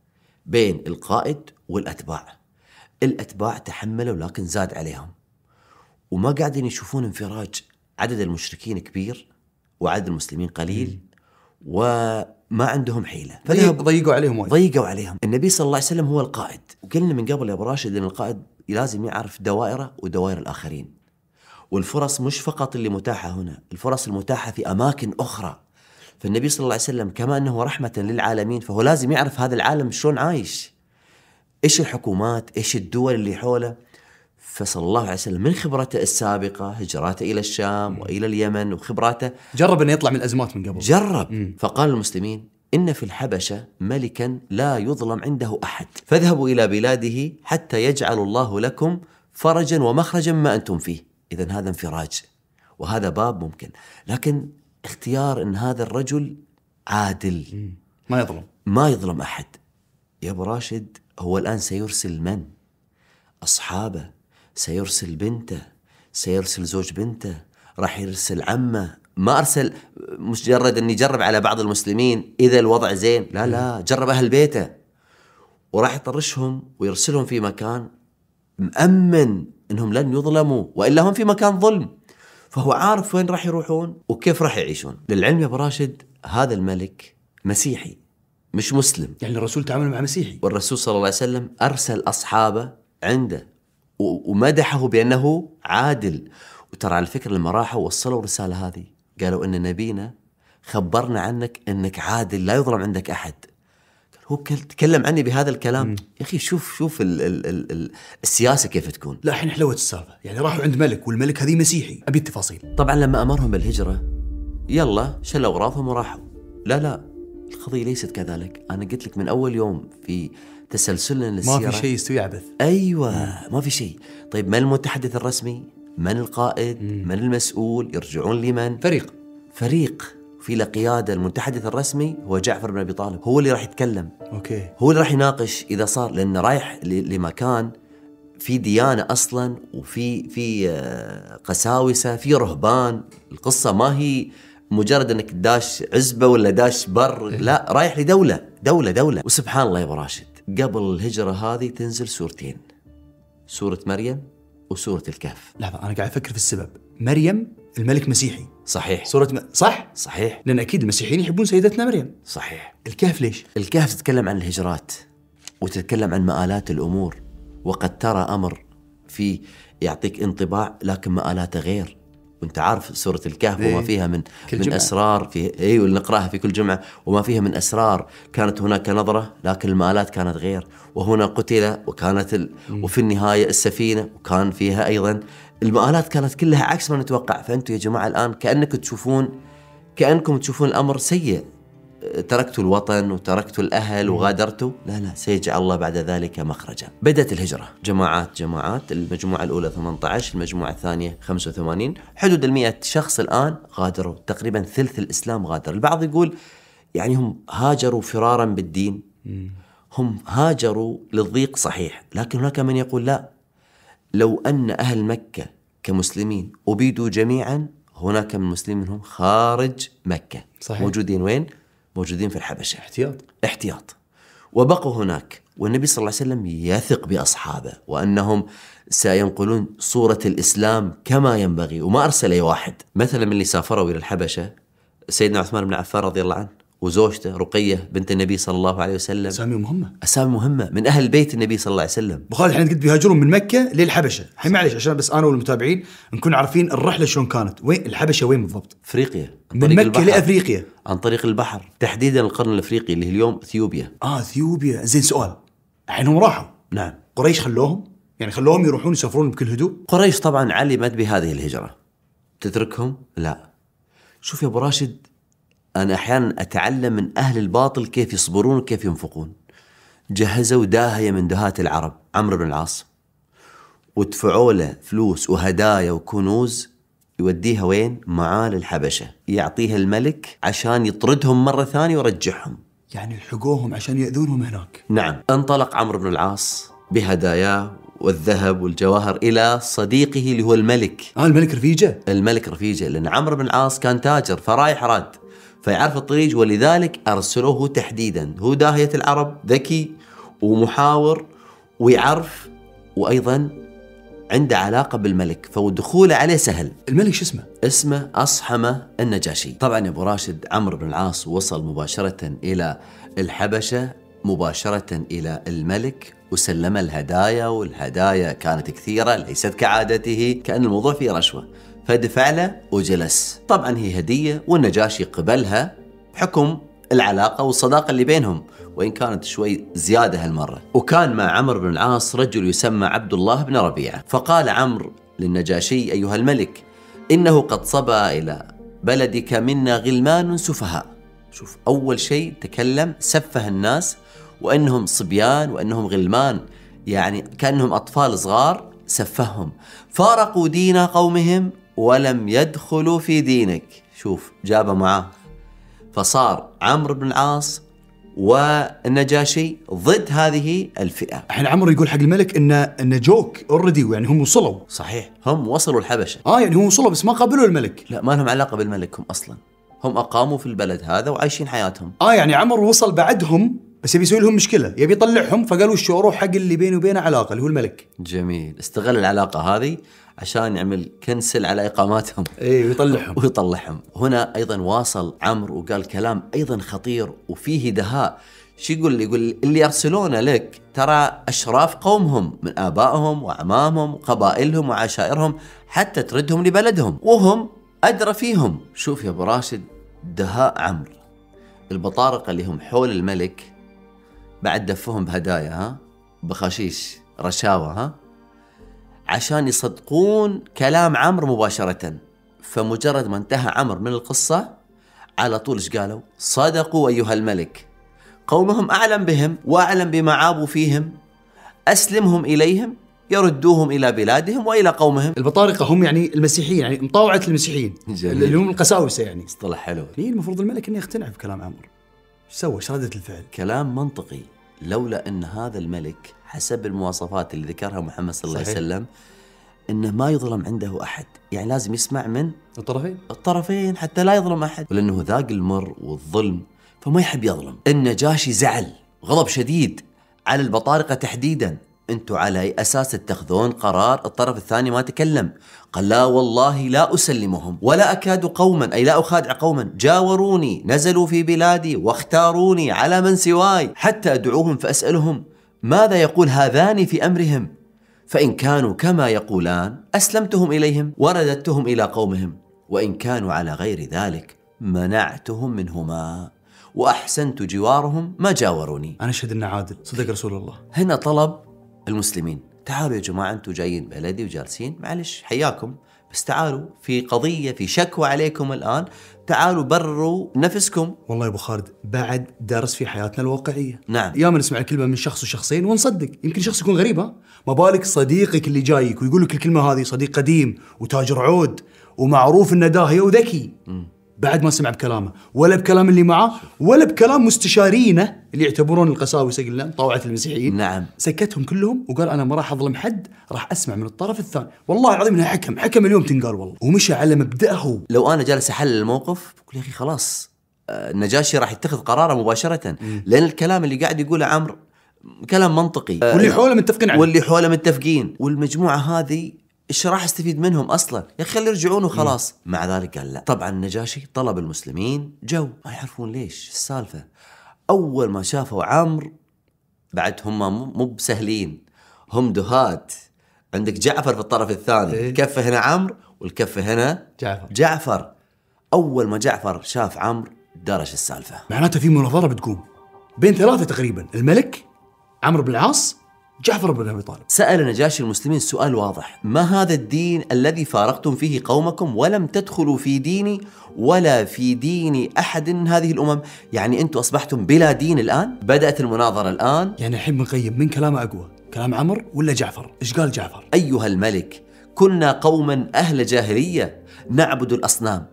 بين القائد والأتباع. الأتباع تحملوا لكن زاد عليهم. وما قاعدين يشوفون انفراج، عدد المشركين كبير وعدد المسلمين قليل وما عندهم حيلة. ضيق- ضيقوا عليهم وايد. ضيقوا عليهم. النبي صلى الله عليه وسلم هو القائد. وقلنا من قبل يا أبو راشد إن القائد لازم يعرف دوائره ودوائر الآخرين. والفرص مش فقط اللي متاحة هنا الفرص المتاحة في أماكن أخرى. فالنبي صلى الله عليه وسلم كما أنه رحمة للعالمين فهو لازم يعرف هذا العالم شلون عايش. إيش الحكومات إيش الدول اللي حوله فصلى الله عليه وسلم من خبرته السابقة هجراته إلى الشام وإلى اليمن وخبراته. جرب إنه يطلع من الأزمات من قبل. جرب. فقال المسلمين إن في الحبشة ملكا لا يظلم عنده أحد. فاذهبوا إلى بلاده حتى يجعل الله لكم فرجا ومخرجا ما أنتم فيه. إذا هذا انفراج. وهذا باب ممكن. لكن اختيار أن هذا الرجل عادل. ما يظلم. ما يظلم أحد. يا أبو راشد هو الآن سيرسل من؟ أصحابه. سيرسل بنته سيرسل زوج بنته راح يرسل عمه. ما أرسل مجرد أن يجرب على بعض المسلمين إذا الوضع زين لا لا جرب أهل بيته. وراح يطرشهم ويرسلهم في مكان مأمن أنهم لن يظلموا وإلا هم في مكان ظلم. فهو عارف وين راح يروحون وكيف راح يعيشون. للعلم يا أبو راشد هذا الملك مسيحي مش مسلم. يعني الرسول تعامل مع مسيحي. والرسول صلى الله عليه وسلم أرسل أصحابه عنده. ومدحه بأنه عادل. وترى على فكرة لما راحوا وصلوا الرسالة هذه قالوا أن نبينا خبرنا عنك أنك عادل لا يظلم عندك أحد. هو كل- تكلم عني بهذا الكلام. يا أخي شوف شوف ال ال ال ال السياسة كيف تكون. لا الحين حلوت السالفة. يعني راحوا عند ملك والملك هذه مسيحي. أبي التفاصيل. طبعا لما أمرهم بالهجرة يلا شلوا أغراضهم وراحوا. لا لا القضية ليست كذلك. أنا قلت لك من أول يوم في تسلسلنا ما للسيرة في شيء يستوي عبث. أيوه ما في شيء. طيب من المتحدث الرسمي؟ من القائد؟ من المسؤول؟ يرجعون لمن؟ فريق. فريق. في له قيادة المتحدث الرسمي هو جعفر بن أبي طالب. هو اللي راح يتكلم. Okay. هو اللي راح يناقش إذا صار لأنه رايح لمكان في ديانة أصلا وفي في آه، قساوسة في رهبان. القصة ما هي مجرد إنك داش عزبة ولا داش بر. لا رايح لدولة. دولة دولة. وسبحان الله يا أبو راشد. قبل الهجرة هذه تنزل سورتين. سورة مريم وسورة الكهف. لحظة أنا قاعد أفكر في السبب. مريم الملك مسيحي. صحيح. سورة م... صح؟ صحيح. لأن أكيد المسيحيين يحبون سيدتنا مريم. صحيح. الكهف ليش؟ الكهف تتكلم عن الهجرات وتتكلم عن مآلات الأمور وقد ترى أمر في يعطيك انطباع لكن مآلاته غير. وانت عارف سورة الكهف وما إيه. فيها من كل من جمعة. أسرار. في اللي نقراها في كل جمعة. وما فيها من أسرار. كانت هناك نظرة لكن المآلات كانت غير. وهنا قتل وكانت ال... وفي النهاية السفينة وكان فيها أيضا. المآلات كانت كلها عكس ما نتوقع. فانتم يا جماعة الآن كانكم تشوفون كأنكم تشوفون الأمر سيء. تركتوا الوطن وتركتوا الأهل وغادرتوا لا لا سيجعل الله بعد ذلك مخرجا. بدأت الهجرة. جماعات جماعات. المجموعة الأولى 18 المجموعة الثانية 85 حدود المئة شخص الآن غادروا. تقريبا ثلث الإسلام غادر. البعض يقول يعني هم هاجروا فرارا بالدين. هم هاجروا للضيق صحيح. لكن هناك من يقول لا. لو أن أهل مكة كمسلمين أبيدوا جميعا هناك من مسلمين منهم خارج مكة. صحيح. موجودين وين؟ موجودين في الحبشة. احتياط. احتياط. وبقوا هناك والنبي صلى الله عليه وسلم يثق بأصحابه وأنهم سينقلون صورة الإسلام كما ينبغي وما أرسل أي واحد. مثلا من اللي سافروا إلى الحبشة سيدنا عثمان بن عفان رضي الله عنه. وزوجته رقية بنت النبي صلى الله عليه وسلم. أسامي مهمة. أسامي مهمة. من أهل بيت النبي صلى الله عليه وسلم. ابو خالد الحين قلت بيهاجرون من مكة للحبشة. الحين معلش عشان بس أنا والمتابعين نكون عارفين الرحلة شلون كانت. وين الحبشة وين بالضبط؟ أفريقيا. عن من مكة البحر. لأفريقيا. عن طريق البحر. تحديدا القرن الأفريقي اللي هي اليوم إثيوبيا. آه إثيوبيا. زين سؤال. الحين هم راحوا. نعم. قريش خلوهم؟ يعني خلوهم يروحون يسافرون بكل هدوء؟ قريش طبعا علمت بهذه الهجرة. تتركهم؟ لا. شوف يا أبو راشد أنا أحيانا أتعلم من أهل الباطل كيف يصبرون وكيف ينفقون. جهزوا داهية من دهات العرب عمرو بن العاص. ودفعوا له فلوس وهدايا وكنوز. يوديها وين؟ معاه للحبشه يعطيها الملك عشان يطردهم مرة ثانية ويرجعهم. يعني لحقوهم عشان يأذونهم هناك. نعم. انطلق عمرو بن العاص بهداياه والذهب والجواهر إلى صديقه اللي هو الملك. آه الملك رفيجة. الملك رفيجة لأن عمرو بن العاص كان تاجر فرايح راد. فيعرف الطريق ولذلك أرسلوه تحديدا. هو داهية العرب ذكي ومحاور ويعرف وأيضا عنده علاقة بالملك فدخوله عليه سهل. الملك شو اسمه؟ اسمه أصحمة النجاشي. طبعا يا أبو راشد عمرو بن العاص وصل مباشرة إلى الحبشة مباشرة إلى الملك وسلم الهدايا والهدايا كانت كثيرة ليست كعادته كأن الموضوع فيه رشوة. فدفع له وجلس. طبعا هي هدية والنجاشي قبلها بحكم العلاقة والصداقة اللي بينهم وإن كانت شوي زيادة هالمرة. وكان مع عمرو بن العاص رجل يسمى عبد الله بن ربيعة. فقال عمرو للنجاشي أيها الملك إنه قد صبا إلى بلدك منا غلمان سفهاء. شوف أول شيء تكلم سفه الناس وأنهم صبيان وأنهم غلمان يعني كأنهم أطفال صغار سفههم. فارقوا دين قومهم ولم يدخلوا في دينك. شوف جابه معاه. فصار عمرو بن العاص والنجاشي ضد هذه الفئة. الحين عمرو يقول حق الملك انه انه جوك اوريدي يعني هم وصلوا. صحيح. هم وصلوا الحبشة. آه يعني هم وصلوا بس ما قابلوا الملك. لا ما لهم علاقة بالملك هم أصلا. هم أقاموا في البلد هذا وعايشين حياتهم. آه يعني عمرو وصل بعدهم بس يبي يسوي لهم مشكلة. يبي يطلعهم فقالوا شو أروح حق اللي بيني وبينه علاقة اللي هو الملك. جميل. استغل العلاقة هذه عشان يعمل كنسل على إقاماتهم. إيه ويطلعهم. ويطلعهم. هنا أيضا واصل عمرو وقال كلام أيضا خطير وفيه دهاء. شو يقول؟ يقول اللي يرسلونه لك ترى أشراف قومهم من آبائهم وأعمامهم وقبائلهم وعشائرهم حتى تردهم لبلدهم وهم أدرى فيهم. شوف يا أبو راشد دهاء عمرو. البطارقة اللي هم حول الملك بعد دفهم بهدايا ها؟ بخشيش رشاوة ها؟ عشان يصدقون كلام عمرو مباشرة. فمجرد ما انتهى عمرو من القصة على طول إيش قالوا؟ صدقوا أيها الملك. قومهم أعلم بهم وأعلم بما عابوا فيهم. أسلمهم إليهم يردوهم إلى بلادهم وإلى قومهم. البطارقة هم يعني المسيحيين يعني مطاوعة المسيحيين. جميل. اللي هم القساوسة يعني. اصطلح حلو. ليه المفروض الملك إنه يقتنع بكلام عمرو. إيش سوى؟ إيش ردة الفعل؟ كلام منطقي. لولا أن هذا الملك حسب المواصفات اللي ذكرها محمد صلى الله عليه. وسلم إنه ما يظلم عنده أحد، يعني لازم يسمع من؟ الطرفين. الطرفين حتى لا يظلم أحد، ولأنه ذاق المر والظلم فما يحب يظلم. النجاشي زعل غضب شديد على البطارقة تحديدا، أنتم على أي أساس تتخذون قرار الطرف الثاني ما تكلم؟ قال لا والله لا أسلمهم ولا أكاد قوما أي لا أخادع قوما جاوروني نزلوا في بلادي واختاروني على من سواي حتى أدعوهم فأسألهم ماذا يقول هذان في أمرهم؟ فإن كانوا كما يقولان أسلمتهم إليهم ورددتهم إلى قومهم وإن كانوا على غير ذلك منعتهم منهما وأحسنت جوارهم ما جاوروني أنا أشهد انه عادل صدق رسول الله هنا طلب المسلمين. تعالوا يا جماعة أنتم جايين بلدي وجالسين. معلش حياكم. بس تعالوا في قضية في شكوى عليكم الآن. تعالوا برروا نفسكم. والله يا أبو خالد بعد درس في حياتنا الواقعية. نعم. ياما نسمع الكلمة من شخص وشخصين ونصدق. يمكن شخص يكون غريب ها؟ ما بالك صديقك اللي جايك ويقول لك الكلمة هذه صديق قديم وتاجر عود ومعروف إنه داهيه وذكي. بعد ما سمع بكلامه ولا بكلام اللي معاه ولا بكلام مستشارينه اللي يعتبرون القساوسه قلنا طاوعة المسيحيين. نعم. سكتهم كلهم وقال أنا ما راح أظلم حد راح أسمع من الطرف الثاني. والله العظيم انها حكم حكم اليوم تنقال والله. ومشى على مبدأه. لو أنا جالس أحلل الموقف بقول يا أخي خلاص آه، النجاشي راح يتخذ قراره مباشرة. لأن الكلام اللي قاعد يقوله عمرو كلام منطقي. آه، واللي حوله متفقين عليه. واللي حوله متفقين. والمجموعة هذه إيش راح أستفيد منهم أصلا؟ يا أخي خلي يرجعون وخلاص، مع ذلك قال لا، طبعا النجاشي طلب المسلمين جو. ما يعرفون ليش. السالفة. أول ما شافوا عمرو بعد هم مو مو بسهلين. هم دهات. عندك جعفر في الطرف الثاني. إيه. الكفه هنا عمرو والكفه هنا جعفر. جعفر. أول ما جعفر شاف عمرو درش السالفة. معناته في مناظرة بتقوم. بين ثلاثة تقريبا. الملك عمرو بن العاص جعفر بن أبي طالب. سأل نجاشي المسلمين سؤال واضح. ما هذا الدين الذي فارقتم فيه قومكم ولم تدخلوا في ديني ولا في دين أحد من هذه الأمم؟ يعني أنتم أصبحتم بلا دين الآن؟ بدأت المناظرة الآن. يعني الحين بنقيم من كلامه أقوى؟ كلام عمرو ولا جعفر؟ إيش قال جعفر؟ أيها الملك كنا قوما أهل جاهلية نعبد الأصنام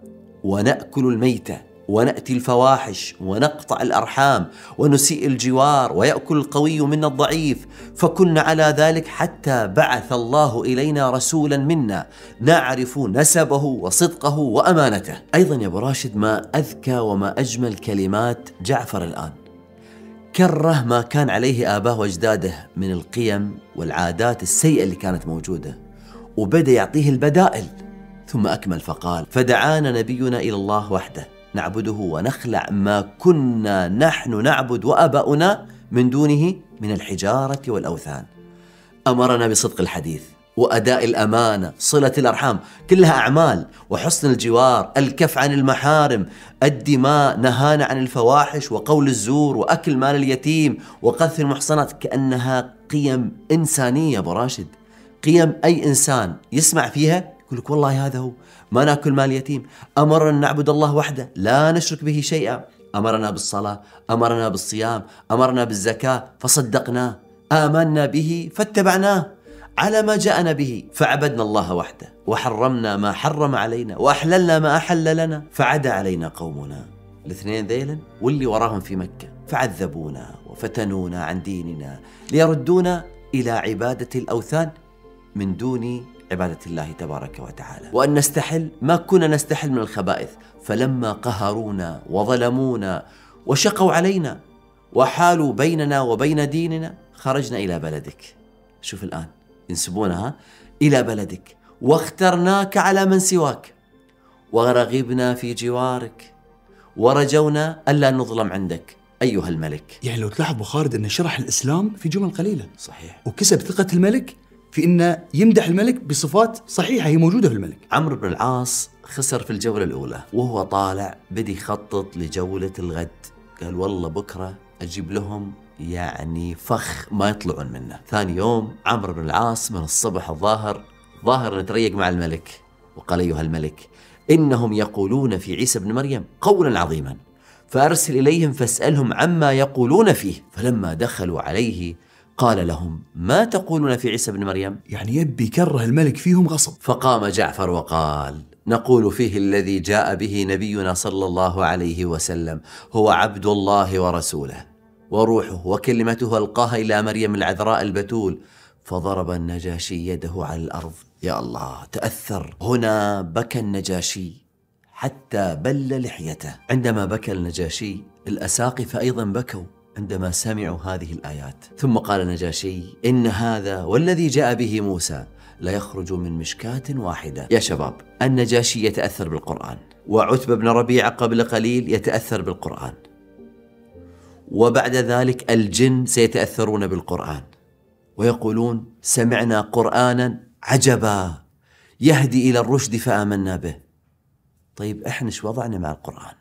ونأكل الميتة. ونأتي الفواحش ونقطع الأرحام ونسيء الجوار ويأكل القوي منا الضعيف فكنا على ذلك حتى بعث الله إلينا رسولا منا نعرف نسبه وصدقه وأمانته. أيضا يا أبو راشد ما أذكى وما أجمل كلمات جعفر الآن. كره ما كان عليه آباه وأجداده من القيم والعادات السيئة اللي كانت موجودة وبدأ يعطيه البدائل ثم أكمل فقال فدعانا نبينا إلى الله وحده نعبده ونخلع ما كنا نحن نعبد وآباؤنا من دونه من الحجارة والأوثان. أمرنا بصدق الحديث وأداء الأمانة صلة الأرحام كلها أعمال وحسن الجوار الكف عن المحارم الدماء نهانا عن الفواحش وقول الزور وأكل مال اليتيم وقذف المحصنات كأنها قيم إنسانية أبو راشد. قيم أي إنسان يسمع فيها يقول لك والله هذا هو. ما ناكل مال يتيم أمرنا نعبد الله وحده. لا نشرك به شيئا. أمرنا بالصلاة أمرنا بالصيام أمرنا بالزكاة فصدقناه آمنا به فاتبعناه. على ما جاءنا به فعبدنا الله وحده. وحرمنا ما حرم علينا. وأحللنا ما أحل لنا. فعدا علينا قومنا. الاثنين ذيلا واللي وراهم في مكة. فعذبونا وفتنونا عن ديننا. ليردونا إلى عبادة الأوثان من دون عبادة الله تبارك وتعالى. وأن نستحل ما كنا نستحل من الخبائث. فلما قهرونا وظلمونا وشقوا علينا وحالوا بيننا وبين ديننا خرجنا إلى بلدك. شوف الآن ينسبونها إلى بلدك. واخترناك على من سواك. ورغبنا في جوارك. ورجونا ألا نظلم عندك. أيها الملك. يعني لو تلاحظ خالد انه شرح الإسلام في جمل قليلة. صحيح. وكسب ثقة الملك في انه يمدح الملك بصفات صحيحة هي موجودة في الملك. عمرو بن العاص خسر في الجولة الأولى وهو طالع بدي يخطط لجولة الغد. قال والله بكرة أجيب لهم يعني فخ ما يطلعون منه. ثاني يوم عمرو بن العاص من الصبح الظاهر ظاهر نتريق مع الملك. وقال أيها الملك إنهم يقولون في عيسى بن مريم قولا عظيما فأرسل إليهم فاسألهم عما يقولون فيه. فلما دخلوا عليه قال لهم ما تقولون في عيسى بن مريم؟ يعني يبي يكره الملك فيهم غصب. فقام جعفر وقال نقول فيه الذي جاء به نبينا صلى الله عليه وسلم هو عبد الله ورسوله وروحه وكلمته ألقاها إلى مريم العذراء البتول فضرب النجاشي يده على الأرض. يا الله تأثر. هنا بكى النجاشي حتى بل لحيته. عندما بكى النجاشي الاساقفه أيضا بكوا. عندما سمعوا هذه الآيات. ثم قال النجاشي إن هذا والذي جاء به موسى لا يخرج من مشكاة واحدة. يا شباب النجاشي يتأثر بالقرآن وعتبة بن ربيعة قبل قليل يتأثر بالقرآن. وبعد ذلك الجن سيتأثرون بالقرآن. ويقولون سمعنا قرآنا عجبا يهدي إلى الرشد فآمنا به. طيب إحنا إيش وضعنا مع القرآن؟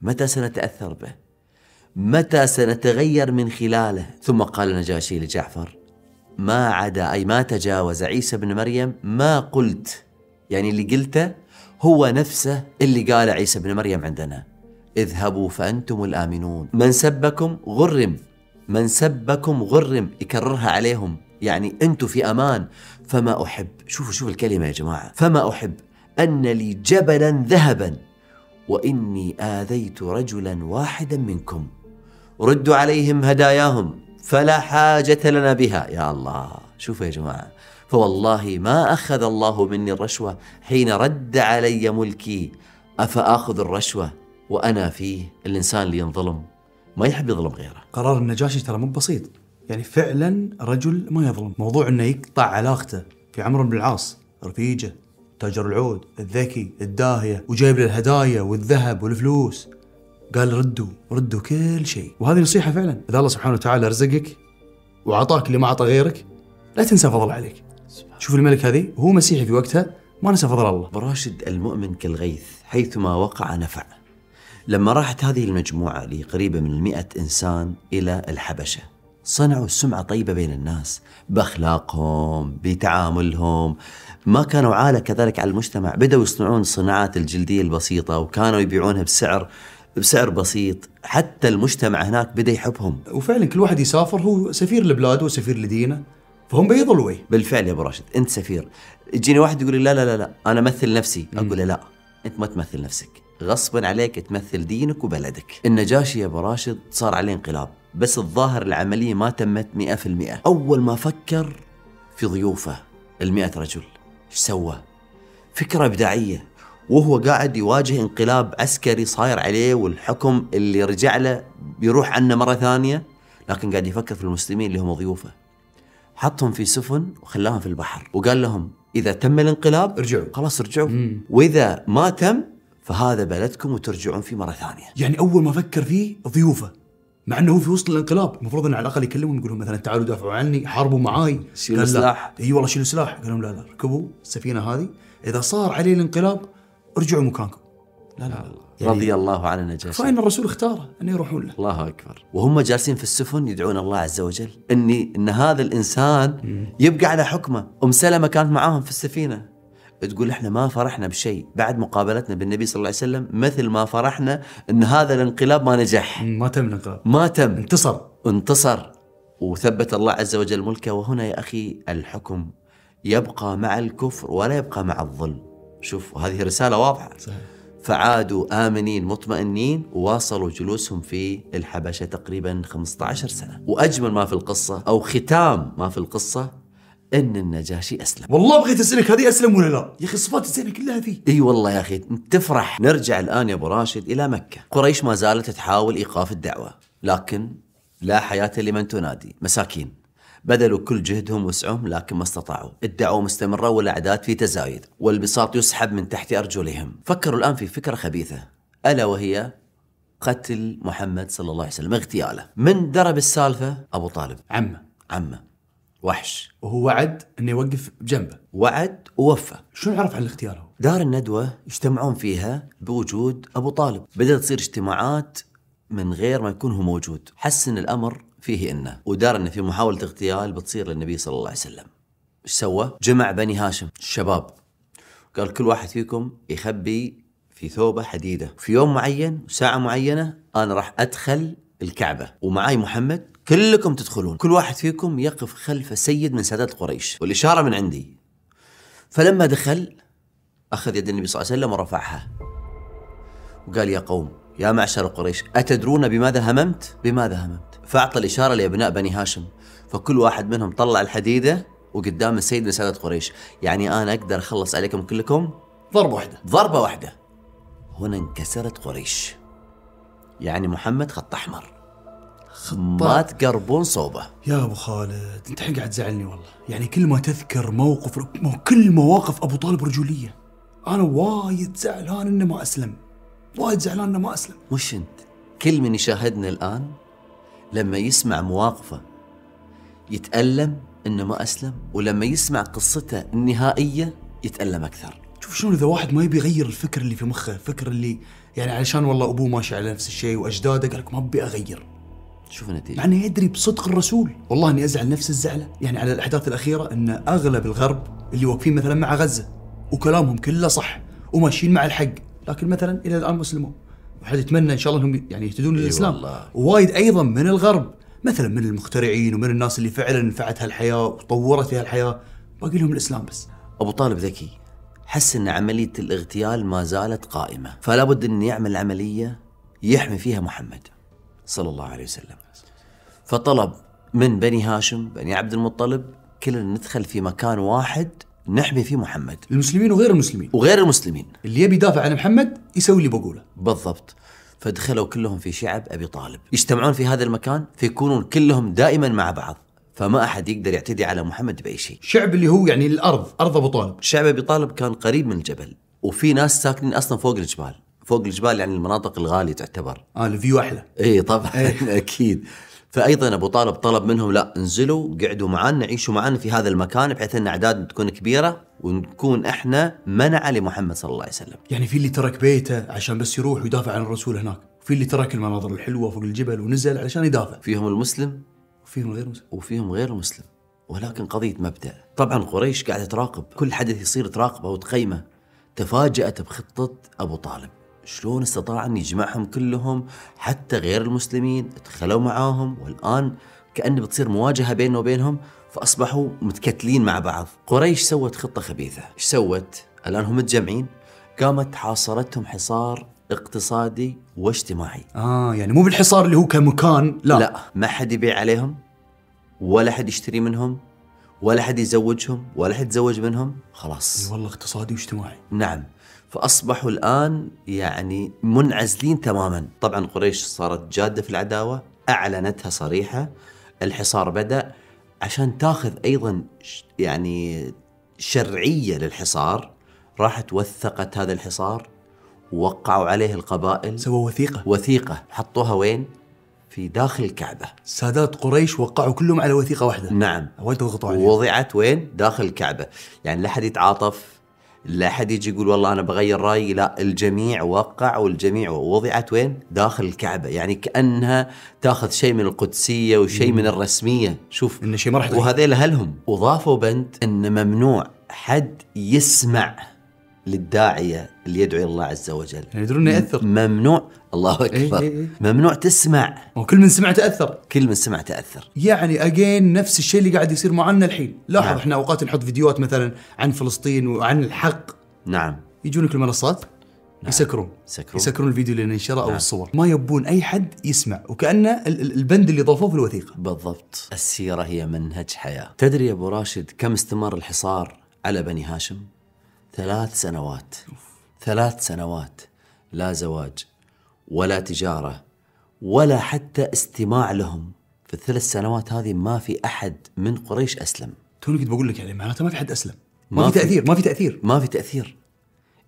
متى سنتأثر به؟ متى سنتغير من خلاله؟ ثم قال النجاشي لجعفر ما عدا أي ما تجاوز عيسى بن مريم ما قلت يعني اللي قلته هو نفسه اللي قال عيسى بن مريم عندنا. اذهبوا فأنتم الآمنون. من سبكم غرم من سبكم غرم يكررها عليهم. يعني أنتم في أمان. فما أحب شوفوا شوفوا الكلمة يا جماعة. فما أحب أن لي جبلا ذهبا وإني آذيت رجلا واحدا منكم. ردوا عليهم هداياهم فلا حاجة لنا بها. يا الله شوفوا يا جماعة فوالله ما أخذ الله مني الرشوة حين رد علي ملكي. أفآخذ الرشوة وأنا فيه؟ الإنسان اللي ينظلم ما يحب يظلم غيره. قرار النجاشي ترى مو بسيط. يعني فعلا رجل ما يظلم. موضوع إنه يقطع علاقته في عمرو بن العاص رفيجة تاجر العود الذكي الداهية وجايب له الهدايا والذهب والفلوس. قال ردوا ردوا كل شيء. وهذه نصيحة فعلا. إذا الله سبحانه وتعالى رزقك واعطاك اللي ما اعطى غيرك لا تنسى فضل عليك. شوف الملك هذه وهو مسيحي في وقتها ما نسى فضل الله. براشد المؤمن كالغيث حيثما وقع نفع. لما راحت هذه المجموعة لقريبة من المئة إنسان إلى الحبشة صنعوا سمعة طيبة بين الناس بأخلاقهم بتعاملهم. ما كانوا عالة كذلك على المجتمع. بدأوا يصنعون الصناعات الجلدية البسيطة وكانوا يبيعونها بسعر بسعر بسيط. حتى المجتمع هناك بدأ يحبهم. وفعلا كل واحد يسافر هو سفير لبلاده وسفير لدينه فهم بيض الوجه بالفعل يا أبو راشد أنت سفير. يجيني واحد يقول لي لا لا لا لا أنا امثل نفسي. أقول له لا أنت ما تمثل نفسك. غصبا عليك تمثل دينك وبلدك. النجاشي يا أبو راشد صار عليه انقلاب بس الظاهر العملية ما تمت 100% أول ما فكر في ضيوفه المئة رجل إيش سوى؟ فكرة إبداعية. وهو قاعد يواجه انقلاب عسكري صاير عليه والحكم اللي رجع له بيروح عنه مرة ثانية لكن قاعد يفكر في المسلمين اللي هم ضيوفه. حطهم في سفن وخلاهم في البحر. وقال لهم إذا تم الانقلاب ارجعوا. خلاص ارجعوا. وإذا ما تم فهذا بلدكم وترجعون فيه مرة ثانية. يعني أول ما فكر فيه ضيوفه مع إنه هو في وسط الانقلاب. المفروض إنه على الأقل يكلمهم يقول لهم مثلا تعالوا دافعوا عني حاربوا معاي. شيلوا. سلاح. إي والله شيلوا سلاح قال لهم لا لا ركبوا السفينة هذه. إذا صار عليه الانقلاب ارجعوا مكانكم. لا لا يعني رضي الله عن النجاشي فإن الرسول اختاره انه يروحون له. الله أكبر. وهم جالسين في السفن يدعون الله عز وجل. إني إن هذا الإنسان يبقى على حكمه. أم سلمة كانت معاهم في السفينة. تقول إحنا ما فرحنا بشيء. بعد مقابلتنا بالنبي صلى الله عليه وسلم مثل ما فرحنا إن هذا الانقلاب ما نجح. ما تم الانقلاب. ما تم. انتصر. انتصر. وثبت الله عز وجل ملكه. وهنا يا أخي الحكم. يبقى مع الكفر ولا يبقى مع الظلم. شوف هذه رسالة واضحة. صحيح. فعادوا آمنين مطمئنين وواصلوا جلوسهم في الحبشة تقريبا 15 سنة. وأجمل ما في القصة أو ختام ما في القصة أن النجاشي أسلم. والله بغيت اسالك هذه أسلم ولا لا؟ يا أخي الصفات الزينه كلها فيه إي والله يا أخي تفرح. نرجع الآن يا أبو راشد إلى مكة. قريش ما زالت تحاول إيقاف الدعوة لكن لا حياة لمن تنادي. مساكين. بذلوا كل جهدهم وسعهم لكن ما استطاعوا. الدعوة مستمرة والأعداد في تزايد والبساط يسحب من تحت أرجلهم. فكروا الآن في فكرة خبيثة. ألا وهي قتل محمد صلى الله عليه وسلم اغتياله. من درب السالفة؟ أبو طالب. عمه. عمه. وحش. وهو وعد إنه يوقف بجنبه. وعد ووفى. شلون عرف عن الاختيار هو؟ دار الندوة يجتمعون فيها بوجود أبو طالب. بدأت تصير اجتماعات من غير ما يكون هو موجود. حس ان الأمر فيه إنه ودار أنه في محاولة اغتيال بتصير للنبي صلى الله عليه وسلم. إيش سوى؟ جمع بني هاشم الشباب. قال كل واحد فيكم يخبي في ثوبه حديدة. في يوم معين وساعة معينة أنا راح أدخل الكعبة. ومعاي محمد كلكم تدخلون. كل واحد فيكم يقف خلف سيد من سادات قريش. والإشارة من عندي فلما دخل أخذ يد النبي صلى الله عليه وسلم ورفعها. وقال يا قوم يا معشر قريش أتدرون بماذا هممت؟ بماذا هممت؟ فأعطى الإشارة لأبناء بني هاشم فكل واحد منهم طلع الحديدة وقدام السيد من سادة قريش. يعني أنا أقدر أخلص عليكم كلكم؟ ضربة واحدة. ضربة واحدة. هنا انكسرت قريش. يعني محمد خط أحمر. ما تقربون صوبة. يا أبو خالد أنت الحين قاعد تزعلني والله. يعني كل ما تذكر موقف مو كل مواقف أبو طالب رجولية أنا وايد زعلان انه ما أسلم. وايد زعلان انه ما أسلم. مش أنت؟ كل من يشاهدنا الآن لما يسمع مواقفه يتألم إنه ما أسلم ولما يسمع قصته النهائية يتألم أكثر. شوف شلون إذا واحد ما يبي يغير الفكر اللي في مخه الفكر اللي يعني علشان والله أبوه ماشي على نفس الشيء وأجداده قال لك ما أبي أغير. شوف مع النتيجة. انه يدري بصدق الرسول. والله إني أزعل نفس الزعلة. يعني على الأحداث الأخيرة إن أغلب الغرب اللي واقفين مثلا مع غزة وكلامهم كله صح وماشيين مع الحق لكن مثلا إلى الآن مسلمون. وحد يتمنى إن شاء الله إنهم يعني يهتدون للإسلام. ووايد أيضا من الغرب مثلا من المخترعين ومن الناس اللي فعلا نفعتها الحياة وطورت فيها الحياة باقي لهم الإسلام بس. أبو طالب ذكي حس إن عملية الاغتيال ما زالت قائمة فلا بد إن يعمل عملية يحمي فيها محمد صلى الله عليه وسلم. فطلب من بني هاشم بني عبد المطلب كلنا ندخل في مكان واحد نحمي فيه محمد. المسلمين وغير المسلمين. وغير المسلمين. اللي يبي يدافع عن محمد يسوي اللي بقوله. بالضبط. فدخلوا كلهم في شعب أبي طالب. يجتمعون في هذا المكان فيكونون كلهم دائما مع بعض. فما أحد يقدر يعتدي على محمد بأي شيء. شعب اللي هو يعني الأرض أرض أبو طالب. شعب أبي طالب كان قريب من الجبل. وفي ناس ساكنين أصلا فوق الجبال. فوق الجبال يعني المناطق الغالية تعتبر. آه الفيو أحلى. اي طبعا (laughs) أكيد. فايضا أبو طالب طلب منهم لا انزلوا قعدوا معنا عيشوا معنا في هذا المكان بحيث أن أعداد تكون كبيرة ونكون إحنا منع لمحمد صلى الله عليه وسلم. يعني في اللي ترك بيته عشان بس يروح ويدافع عن الرسول هناك؟ في اللي ترك المناظر الحلوة فوق الجبل ونزل علشان يدافع؟ فيهم المسلم وفيهم غير مسلم. وفيهم غير المسلم ولكن قضية مبدأ. طبعا قريش قاعدة تراقب كل حدث يصير تراقبة وتقيمه تفاجأت بخطة أبو طالب. شلون استطاع أن يجمعهم كلهم حتى غير المسلمين؟ دخلوا معاهم والآن كأن بتصير مواجهة بينه وبينهم فأصبحوا متكتلين مع بعض. قريش سوت خطة خبيثة. إيش سوت؟ الآن هم متجمعين. قامت حاصرتهم حصار اقتصادي واجتماعي. آه يعني مو بالحصار اللي هو كمكان لا, لا ما حد يبيع عليهم ولا حد يشتري منهم ولا حد يزوجهم ولا حد يتزوج منهم. خلاص. والله اقتصادي واجتماعي. نعم. فأصبحوا الآن يعني منعزلين تماما. طبعا قريش صارت جادة في العداوة أعلنتها صريحة الحصار بدأ عشان تاخذ أيضا يعني شرعية للحصار. راحت وثقت هذا الحصار ووقعوا عليه القبائل. سووا وثيقة. وثيقة. حطوها وين؟ في داخل الكعبة. سادات قريش وقعوا كلهم على وثيقة واحدة. نعم. ووضعت وين؟ داخل الكعبة. يعني لا أحد يتعاطف. لا أحد يجي يقول والله أنا بغير رأيي لا الجميع وقع والجميع وضعت وين؟ داخل الكعبة يعني كأنها تاخذ شيء من القدسية وشيء من الرسمية شوف إنه شيء ما راح. وهذيل أهلهم وضافوا بند أن ممنوع حد يسمع للداعية اللي يدعو إلى الله عز وجل. يعني يدرون يأثر. ممنوع. الله أكبر إيه إيه. ممنوع تسمع. وكل من سمع تأثر. كل من سمع تأثر. يعني اجين نفس الشيء اللي قاعد يصير معنا الحين. لاحظ نعم. إحنا أوقات نحط فيديوهات مثلا عن فلسطين وعن الحق. نعم. يجونك المنصات؟ يسكرون. يسكرون. يسكرون الفيديو اللي ننشره أو الصور ما يبون أي حد يسمع. وكانه ال- ال- البند اللي ضافوه في الوثيقة. بالضبط. السيرة هي منهج حياة. تدري يا أبو راشد كم استمر الحصار على بني هاشم؟ ثلاث سنوات. ثلاث سنوات. لا زواج ولا تجارة ولا حتى استماع لهم. في الثلاث سنوات هذه ما في أحد من قريش أسلم. توني كنت بقول لك يعني معناته ما في حد أسلم. ما ما, في. تأثير ما في تأثير. ما في تأثير.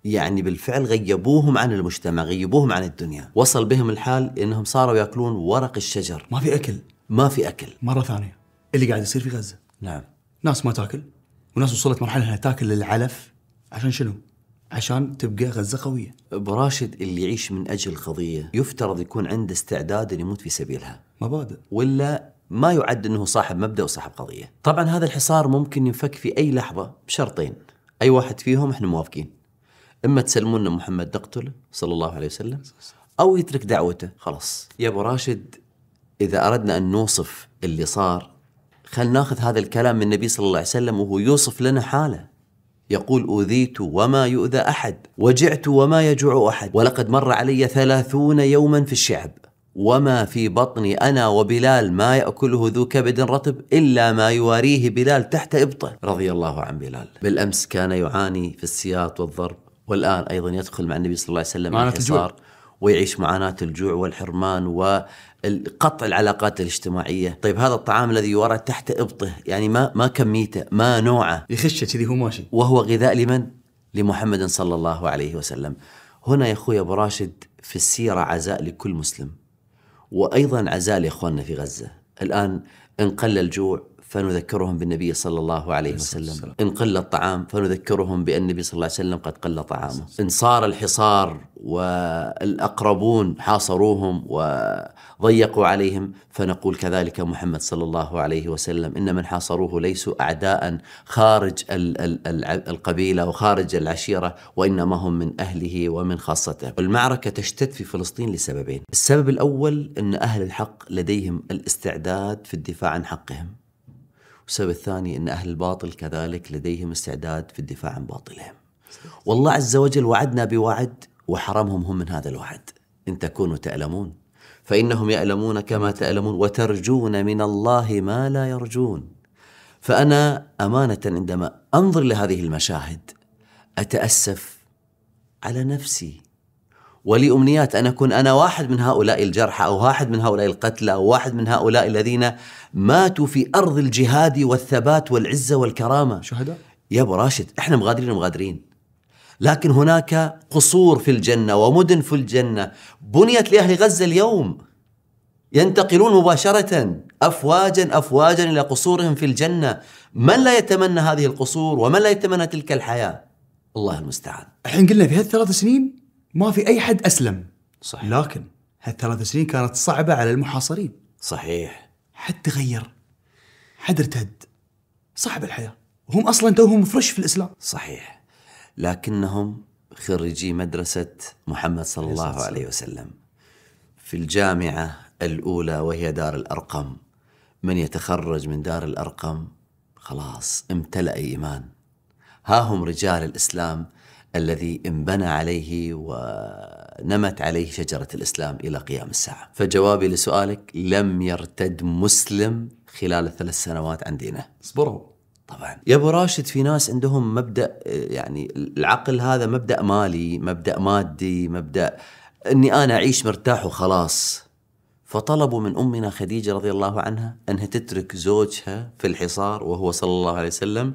يعني بالفعل غيبوهم عن المجتمع غيبوهم عن الدنيا. وصل بهم الحال إنهم صاروا يأكلون ورق الشجر. ما في أكل. ما في أكل. مرة ثانية. اللي قاعد يصير في غزة. نعم. ناس ما تاكل. وناس وصلت مرحلة إنها تاكل العلف عشان شنو؟ عشان تبقى غزة قوية ابو راشد اللي يعيش من أجل قضيه يفترض يكون عنده استعداد ان يموت في سبيلها مبادئ ولا ما يعد إنه صاحب مبدأ وصاحب قضية. طبعا هذا الحصار ممكن ينفك في أي لحظة بشرطين. أي واحد فيهم إحنا موافقين. إما تسلمون محمد نقتله صلى الله عليه وسلم أو يترك دعوته خلاص. يا أبو راشد إذا أردنا أن نوصف اللي صار خل ناخذ هذا الكلام من النبي صلى الله عليه وسلم وهو يوصف لنا حاله. يقول أوذيت وما يؤذى أحد وجعت وما يجوع أحد. ولقد مر علي ثلاثون يوما في الشعب. وما في بطني أنا وبلال ما يأكله ذو كبد رطب إلا ما يواريه بلال تحت إبطه. رضي الله عن بلال. بالأمس كان يعاني في السياط والضرب والآن أيضا يدخل مع النبي صلى الله عليه وسلم الحصار ويعيش معاناة الجوع والحرمان وقطع العلاقات الاجتماعية. طيب هذا الطعام الذي يورى تحت إبطه يعني ما ما كميته ما نوعه. يخشه كذي هو ماشي. وهو غذاء لمن؟ لمحمد صلى الله عليه وسلم. هنا يا أخوي أبو راشد في السيرة عزاء لكل مسلم. وأيضا عزاء لإخواننا في غزة. الآن إن قل الجوع فنذكرهم بالنبي صلى الله عليه وسلم. إن قل الطعام فنذكرهم بأن النبي صلى الله عليه وسلم قد قل طعامه. إن صار الحصار والأقربون حاصروهم وضيقوا عليهم فنقول كذلك محمد صلى الله عليه وسلم. إن من حاصروه ليسوا أعداء خارج ال- ال- ال- القبيلة وخارج العشيرة وإنما هم من أهله ومن خاصته. المعركة تشتد في فلسطين لسببين. السبب الأول أن أهل الحق لديهم الاستعداد في الدفاع عن حقهم. والسبب الثاني أن أهل الباطل كذلك لديهم استعداد في الدفاع عن باطلهم. والله عز وجل وعدنا بوعد وحرمهم هم من هذا الوعد. إن تكونوا تألمون. فإنهم يألمون كما تألمون وترجون من الله ما لا يرجون. فأنا أمانة عندما أنظر لهذه المشاهد أتأسف على نفسي. ولي أمنيات أن أكون أنا واحد من هؤلاء الجرحى أو واحد من هؤلاء القتلى أو واحد من هؤلاء الذين ماتوا في أرض الجهاد والثبات والعزة والكرامة. شهداء؟ يا أبو راشد إحنا مغادرين ومغادرين. لكن هناك قصور في الجنة ومدن في الجنة بنيت لأهل غزة اليوم. ينتقلون مباشرة أفواجا أفواجا إلى قصورهم في الجنة. من لا يتمنى هذه القصور ومن لا يتمنى تلك الحياة؟ الله المستعان. الحين قلنا في هالثلاث سنين ما في أي حد أسلم. صحيح. لكن هالثلاث سنين كانت صعبة على المحاصرين. صحيح. حد تغير. حد ارتد. صعب الحياة. وهم أصلا توهم فريش في الإسلام. صحيح. لكنهم خريجي مدرسة محمد صلى الله عليه وسلم. في الجامعة الأولى وهي دار الأرقم. من يتخرج من دار الأرقم؟ خلاص امتلأ إيمان. ها هم رجال الإسلام الذي انبنى عليه ونمت عليه شجرة الإسلام إلى قيام الساعة. فجوابي لسؤالك لم يرتد مسلم خلال الثلاث سنوات عن دينه. صبروا طبعا. يا أبو راشد في ناس عندهم مبدأ يعني العقل هذا مبدأ مالي مبدأ مادي مبدأ إني أنا أعيش مرتاح وخلاص. فطلبوا من أمنا خديجة رضي الله عنها أنها تترك زوجها في الحصار وهو صلى الله عليه وسلم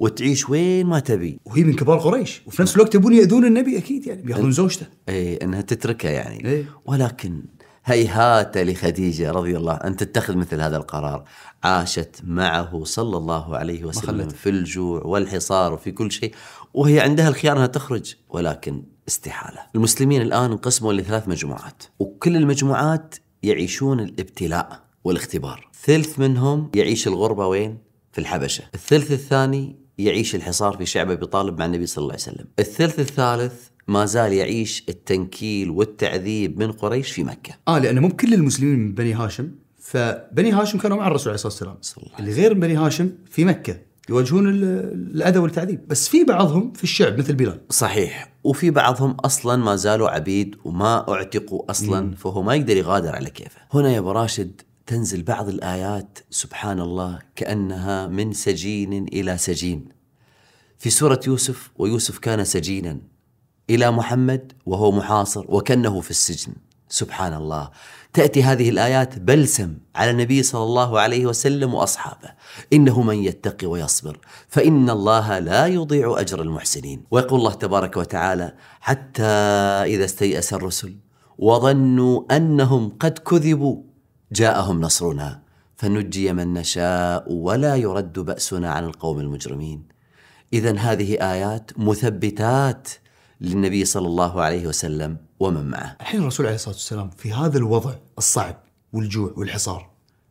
وتعيش وين ما تبي. وهي من كبار قريش. وفي نفس الوقت يبون يأذون النبي أكيد يعني بيأخذون زوجته. اي إنها تتركها يعني. إيه. ولكن هيهات لخديجة رضي الله أن تتخذ مثل هذا القرار. عاشت معه صلى الله عليه وسلم. في الجوع والحصار وفي كل شيء وهي عندها الخيار أنها تخرج ولكن استحالة. المسلمين الآن انقسموا لثلاث مجموعات وكل المجموعات يعيشون الابتلاء والاختبار. ثلث منهم يعيش الغربة وين؟ في الحبشة. الثلث الثاني يعيش الحصار في شعب أبي طالب مع النبي صلى الله عليه وسلم. الثلث الثالث ما زال يعيش التنكيل والتعذيب من قريش في مكة. آه لأنه مو بكل المسلمين من بني هاشم. فبني هاشم كانوا مع الرسول عليه الصلاة والسلام. اللي غير بني هاشم في مكة يواجهون ال- الأذى والتعذيب. بس في بعضهم في الشعب مثل بلال. صحيح. وفي بعضهم أصلا ما زالوا عبيد وما أعتقوا أصلا فهو ما يقدر يغادر على كيفه. هنا يا أبو راشد تنزل بعض الآيات سبحان الله كأنها من سجين إلى سجين. في سورة يوسف ويوسف كان سجينا إلى محمد وهو محاصر وكأنه في السجن. سبحان الله تأتي هذه الآيات بلسم على النبي صلى الله عليه وسلم وأصحابه إنه من يتقي ويصبر فإن الله لا يضيع أجر المحسنين ويقول الله تبارك وتعالى حتى إذا استيأس الرسل وظنوا أنهم قد كذبوا جاءهم نصرنا فنجي من نشاء ولا يرد بأسنا عن القوم المجرمين. اذا هذه آيات مثبتات للنبي صلى الله عليه وسلم ومن معه. الحين الرسول عليه الصلاة والسلام في هذا الوضع الصعب والجوع والحصار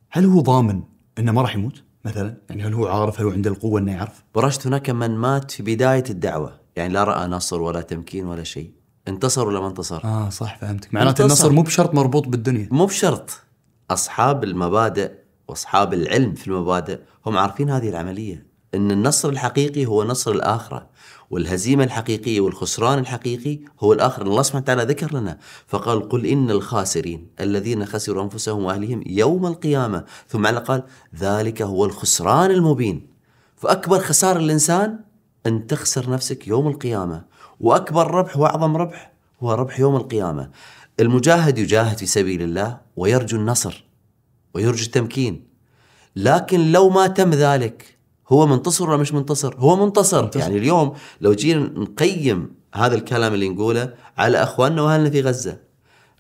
هل هو ضامن إنه ما راح يموت مثلا؟ يعني هل هو عارف؟ هل هو عنده القوة إنه يعرف؟ برشت هناك من مات في بداية الدعوة يعني لا رأى نصر ولا تمكين ولا شيء انتصر ولا ما انتصر؟ آه صح فهمتك. معناته. النصر مو بشرط مربوط بالدنيا. مو بشرط. أصحاب المبادئ وأصحاب العلم في المبادئ هم عارفين هذه العملية. أن النصر الحقيقي هو نصر الآخرة والهزيمة الحقيقية والخسران الحقيقي هو الآخرة الله سبحانه وتعالى ذكر لنا فقال قل إن الخاسرين الذين خسروا أنفسهم وأهليهم يوم القيامة. ثم على قال ذلك هو الخسران المبين. فأكبر خسارة الإنسان أن تخسر نفسك يوم القيامة وأكبر ربح وأعظم ربح هو ربح يوم القيامة. المجاهد يجاهد في سبيل الله ويرجو النصر ويرجو التمكين. لكن لو ما تم ذلك هو منتصر ولا مش منتصر؟ هو منتصر, منتصر. يعني اليوم لو جينا نقيم هذا الكلام اللي نقوله على أخواننا وأهلنا في غزة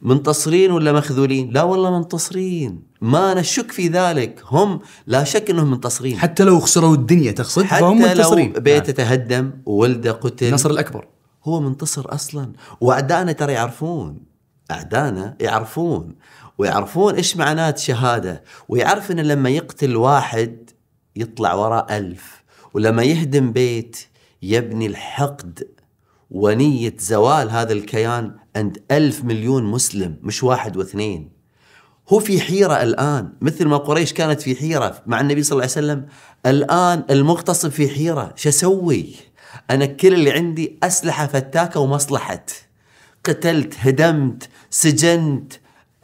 منتصرين ولا مخذولين؟ لا والله منتصرين. ما نشك في ذلك. هم لا شك أنهم منتصرين. حتى لو خسروا الدنيا تقصد؟ فهم حتى لو منتصرين. بيته تهدم وولده قتل. النصر الأكبر. هو منتصر أصلا. وأعدائنا ترى يعرفون. اعدائنا يعرفون ويعرفون إيش معنات شهادة ويعرف ان لما يقتل واحد يطلع وراء ألف ولما يهدم بيت يبني الحقد ونية زوال هذا الكيان عند ألف مليون مسلم مش واحد واثنين. هو في حيرة الآن مثل ما قريش كانت في حيرة مع النبي صلى الله عليه وسلم الآن المغتصب في حيرة شو أسوي؟ أنا كل اللي عندي أسلحة فتاكة ومصلحة. قتلت هدمت سجنت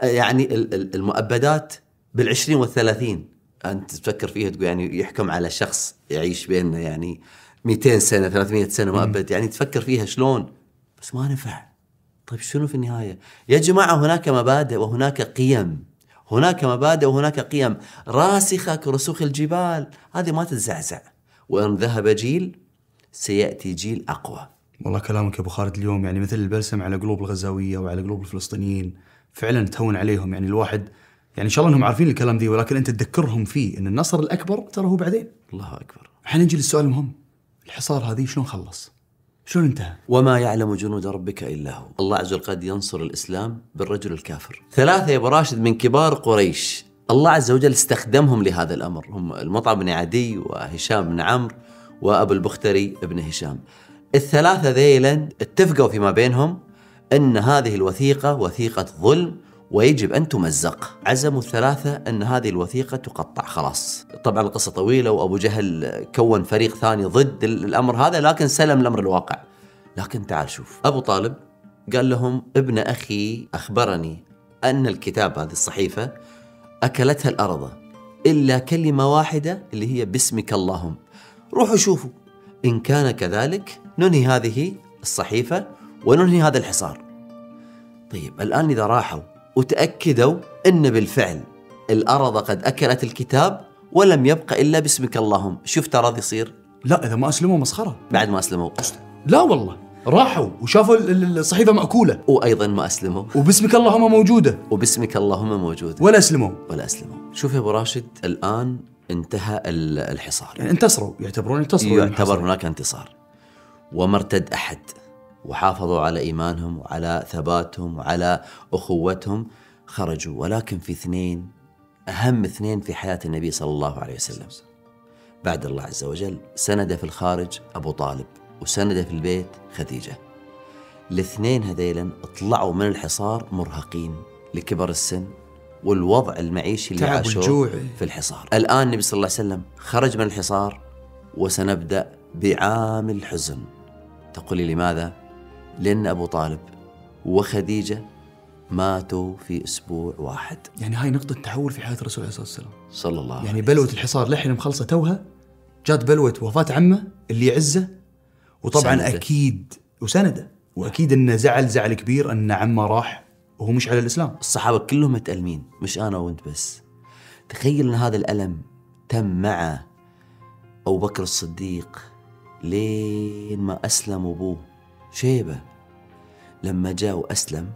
يعني ال- ال- المؤبدات بالعشرين والثلاثين. أنت تفكر فيها تقول يعني يحكم على شخص يعيش بيننا يعني 200 سنة 300 سنة مؤبد. يعني تفكر فيها شلون؟ بس ما نفع. طيب شنو في النهاية؟ يا جماعة هناك مبادئ وهناك قيم. هناك مبادئ وهناك قيم. راسخة كرسوخ الجبال. هذه ما تتزعزع. وإن ذهب جيل سيأتي جيل أقوى. والله كلامك يا أبو خالد اليوم يعني مثل البلسم على قلوب الغزاوية وعلى قلوب الفلسطينيين. فعلا تهون عليهم يعني الواحد يعني إن شاء الله إنهم عارفين الكلام ذي ولكن أنت تذكرهم فيه إن النصر الأكبر ترى هو بعدين. الله أكبر. الحين نجي للسؤال المهم. الحصار هذه شلون خلص؟ شلون انتهى؟ وما يعلم جنود ربك إلا هو. الله عز وجل قد ينصر الإسلام بالرجل الكافر. ثلاثة يا أبو راشد من كبار قريش. الله عز وجل استخدمهم لهذا الأمر. هم المطعم بن عدي وهشام بن عمرو وأبو البختري بن هشام. الثلاثة ذيلا اتفقوا فيما بينهم أن هذه الوثيقة وثيقة ظلم ويجب أن تمزق. عزموا الثلاثة أن هذه الوثيقة تقطع خلاص. طبعا القصة طويلة وأبو جهل كون فريق ثاني ضد الأمر هذا لكن سلم الأمر الواقع. لكن تعال شوف. أبو طالب قال لهم ابن أخي أخبرني أن الكتاب هذه الصحيفة أكلتها الأرض إلا كلمة واحدة اللي هي باسمك اللهم. روحوا شوفوا. إن كان كذلك ننهي هذه الصحيفة وننهي هذا الحصار. طيب الآن إذا راحوا وتأكدوا أن بالفعل الأرض قد أكلت الكتاب ولم يبق إلا باسمك اللهم. شوف ترى يصير؟ لا إذا ما أسلموا مسخرة. بعد ما أسلموا. لا والله. راحوا وشافوا ال- ال- الصحيفة مأكولة. وأيضا ما أسلموا. وباسمك اللهم موجودة. وباسمك اللهم موجود. ولا أسلموا. ولا أسلموا. شوف يا أبو راشد الآن انتهى ال- الحصار. يعني انتصروا. يعتبرون انتصروا. يعتبر هناك انتصار. وما ارتد أحد. وحافظوا على إيمانهم وعلى ثباتهم وعلى أخوتهم. خرجوا. ولكن في اثنين أهم اثنين في حياة النبي صلى الله عليه وسلم. بعد الله عز وجل. سند في الخارج أبو طالب وسند في البيت خديجة. الاثنين هذيلا طلعوا من الحصار مرهقين لكبر السن والوضع المعيشي اللي عاشوه. في الحصار. الآن النبي صلى الله عليه وسلم خرج من الحصار وسنبدأ بعام الحزن تقولي لماذا؟ لأن أبو طالب وخديجة ماتوا في أسبوع واحد. يعني هاي نقطة تحول في حياة الرسول عليه الصلاة والسلام. صلى الله عليه يعني بلوه الحصار لحين مخلصة توها جات بلوة وفاة عمه اللي يعزه وطبعا سندة. أكيد وسندة. وأكيد انه زعل زعل كبير إن عمه راح وهو مش على الإسلام. الصحابة كلهم متألمين مش أنا وأنت بس. تخيل أن هذا الألم تم مع أبو بكر الصديق لين ما أسلم أبوه. شيبة. لما جاء وأسلم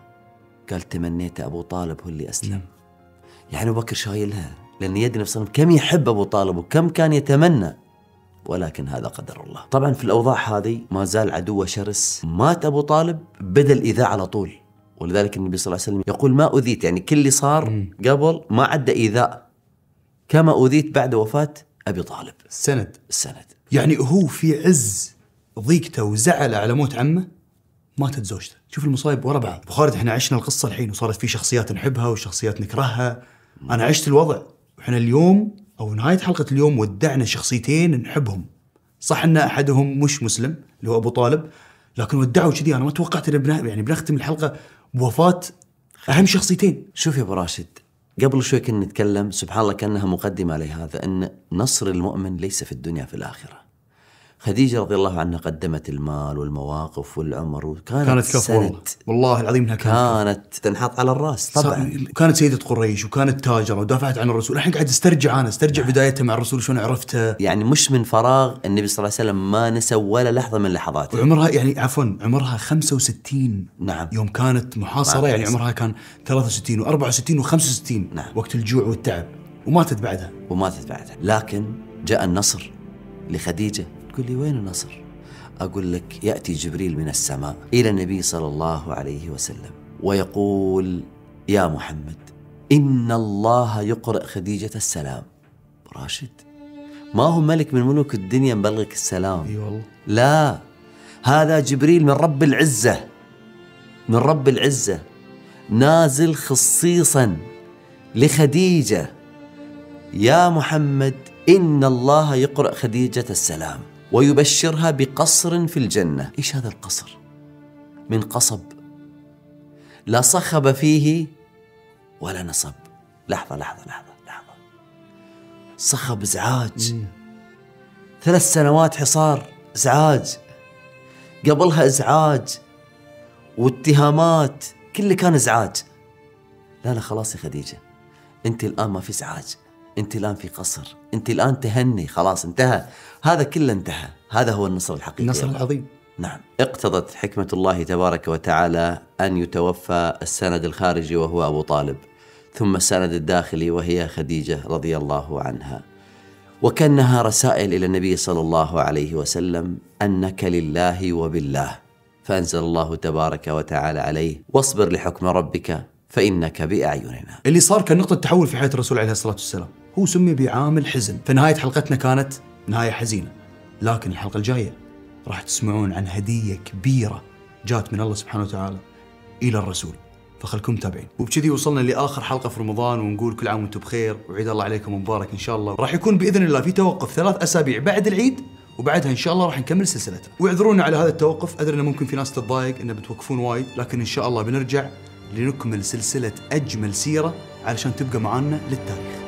قال تمنيت أبو طالب هو اللي أسلم. يعني أبو بكر شايلها لأن يدري نفسه كم يحب أبو طالب وكم كان يتمنى. ولكن هذا قدر الله. طبعا في الأوضاع هذه ما زال عدوه شرس. مات أبو طالب بدأ الإيذاء على طول. ولذلك النبي صلى الله عليه وسلم يقول ما أذيت. يعني كل اللي صار قبل ما عدى إيذاء كما أذيت بعد وفاة أبي طالب. سند. السند يعني هو في عز ضيقته وزعله على موت عمه ماتت زوجته. شوف المصايب ورا بعض. ابو خالد إحنا عشنا القصة الحين وصارت في شخصيات نحبها وشخصيات نكرهها. أنا عشت الوضع. وإحنا اليوم أو نهاية حلقة اليوم ودعنا شخصيتين نحبهم. صح إن أحدهم مش مسلم اللي هو أبو طالب لكن ودعوا كذي. أنا ما توقعت ان يعني بنختم الحلقة بوفاة أهم شخصيتين. شوف يا أبو راشد قبل شوي كنا نتكلم سبحان الله كأنها مقدمة لهذا إن نصر المؤمن ليس في الدنيا في الآخرة. خديجة رضي الله عنها قدمت المال والمواقف والعمر وكانت كانت كفو والله. والله العظيم إنها كانت كانت تنحط على الرأس طبعا. كانت سيدة قريش وكانت تاجرة ودافعت عن الرسول. الحين قاعد استرجع أنا استرجع بدايتها مع الرسول شلون عرفته. يعني مش من فراغ النبي صلى الله عليه وسلم ما نسى ولا لحظة من لحظاته. وعمرها يعني عفوا عمرها 65 نعم. يوم كانت محاصرة نعم. يعني عمرها كان 63 و64 و65 نعم. وقت الجوع والتعب. وماتت بعدها. وماتت بعدها. لكن جاء النصر لخديجة. تقول لي وين النصر أقول لك يأتي جبريل من السماء إلى النبي صلى الله عليه وسلم ويقول يا محمد إن الله يقرأ خديجة السلام. راشد ما هو ملك من ملوك الدنيا مبلغك السلام؟ أي والله. لا هذا جبريل من رب العزة من رب العزة نازل خصيصا لخديجة. يا محمد إن الله يقرأ خديجة السلام. ويبشرها بقصر في الجنة. إيش هذا القصر؟ من قصب. لا صخب فيه ولا نصب. لحظة لحظة لحظة لحظة. صخب إزعاج ثلاث سنوات حصار ازعاج قبلها إزعاج واتهامات. كله كان إزعاج. لا لا خلاص يا خديجة. أنت الآن ما في إزعاج. انت الآن في قصر. انت الآن تهني. خلاص انتهى. هذا كله انتهى. هذا هو النصر الحقيقي النصر العظيم. نعم. اقتضت حكمة الله تبارك وتعالى أن يتوفى السند الخارجي وهو أبو طالب ثم السند الداخلي وهي خديجة رضي الله عنها. وكانها رسائل إلى النبي صلى الله عليه وسلم أنك لله وبالله فأنزل الله تبارك وتعالى عليه واصبر لحكم ربك فإنك بأعيننا. اللي صار كان نقطة تحول في حياة الرسول عليه الصلاة والسلام. هو سمي بعام الحزن فنهاية حلقتنا كانت نهاية حزينة. لكن الحلقة الجاية راح تسمعون عن هدية كبيرة جات من الله سبحانه وتعالى إلى الرسول. فخلكم متابعين. وبكذي وصلنا لآخر حلقة في رمضان ونقول كل عام وأنتم بخير. وعيد الله عليكم مبارك إن شاء الله. راح يكون بإذن الله في توقف ثلاث أسابيع بعد العيد وبعدها إن شاء الله راح نكمل سلسلتنا. واعذرونا على هذا التوقف. أدري إنه ممكن في ناس تتضايق إنه بتوقفون وايد لكن إن شاء الله بنرجع لنكمل سلسلة أجمل سيرة علشان تبقى معانا للتاريخ.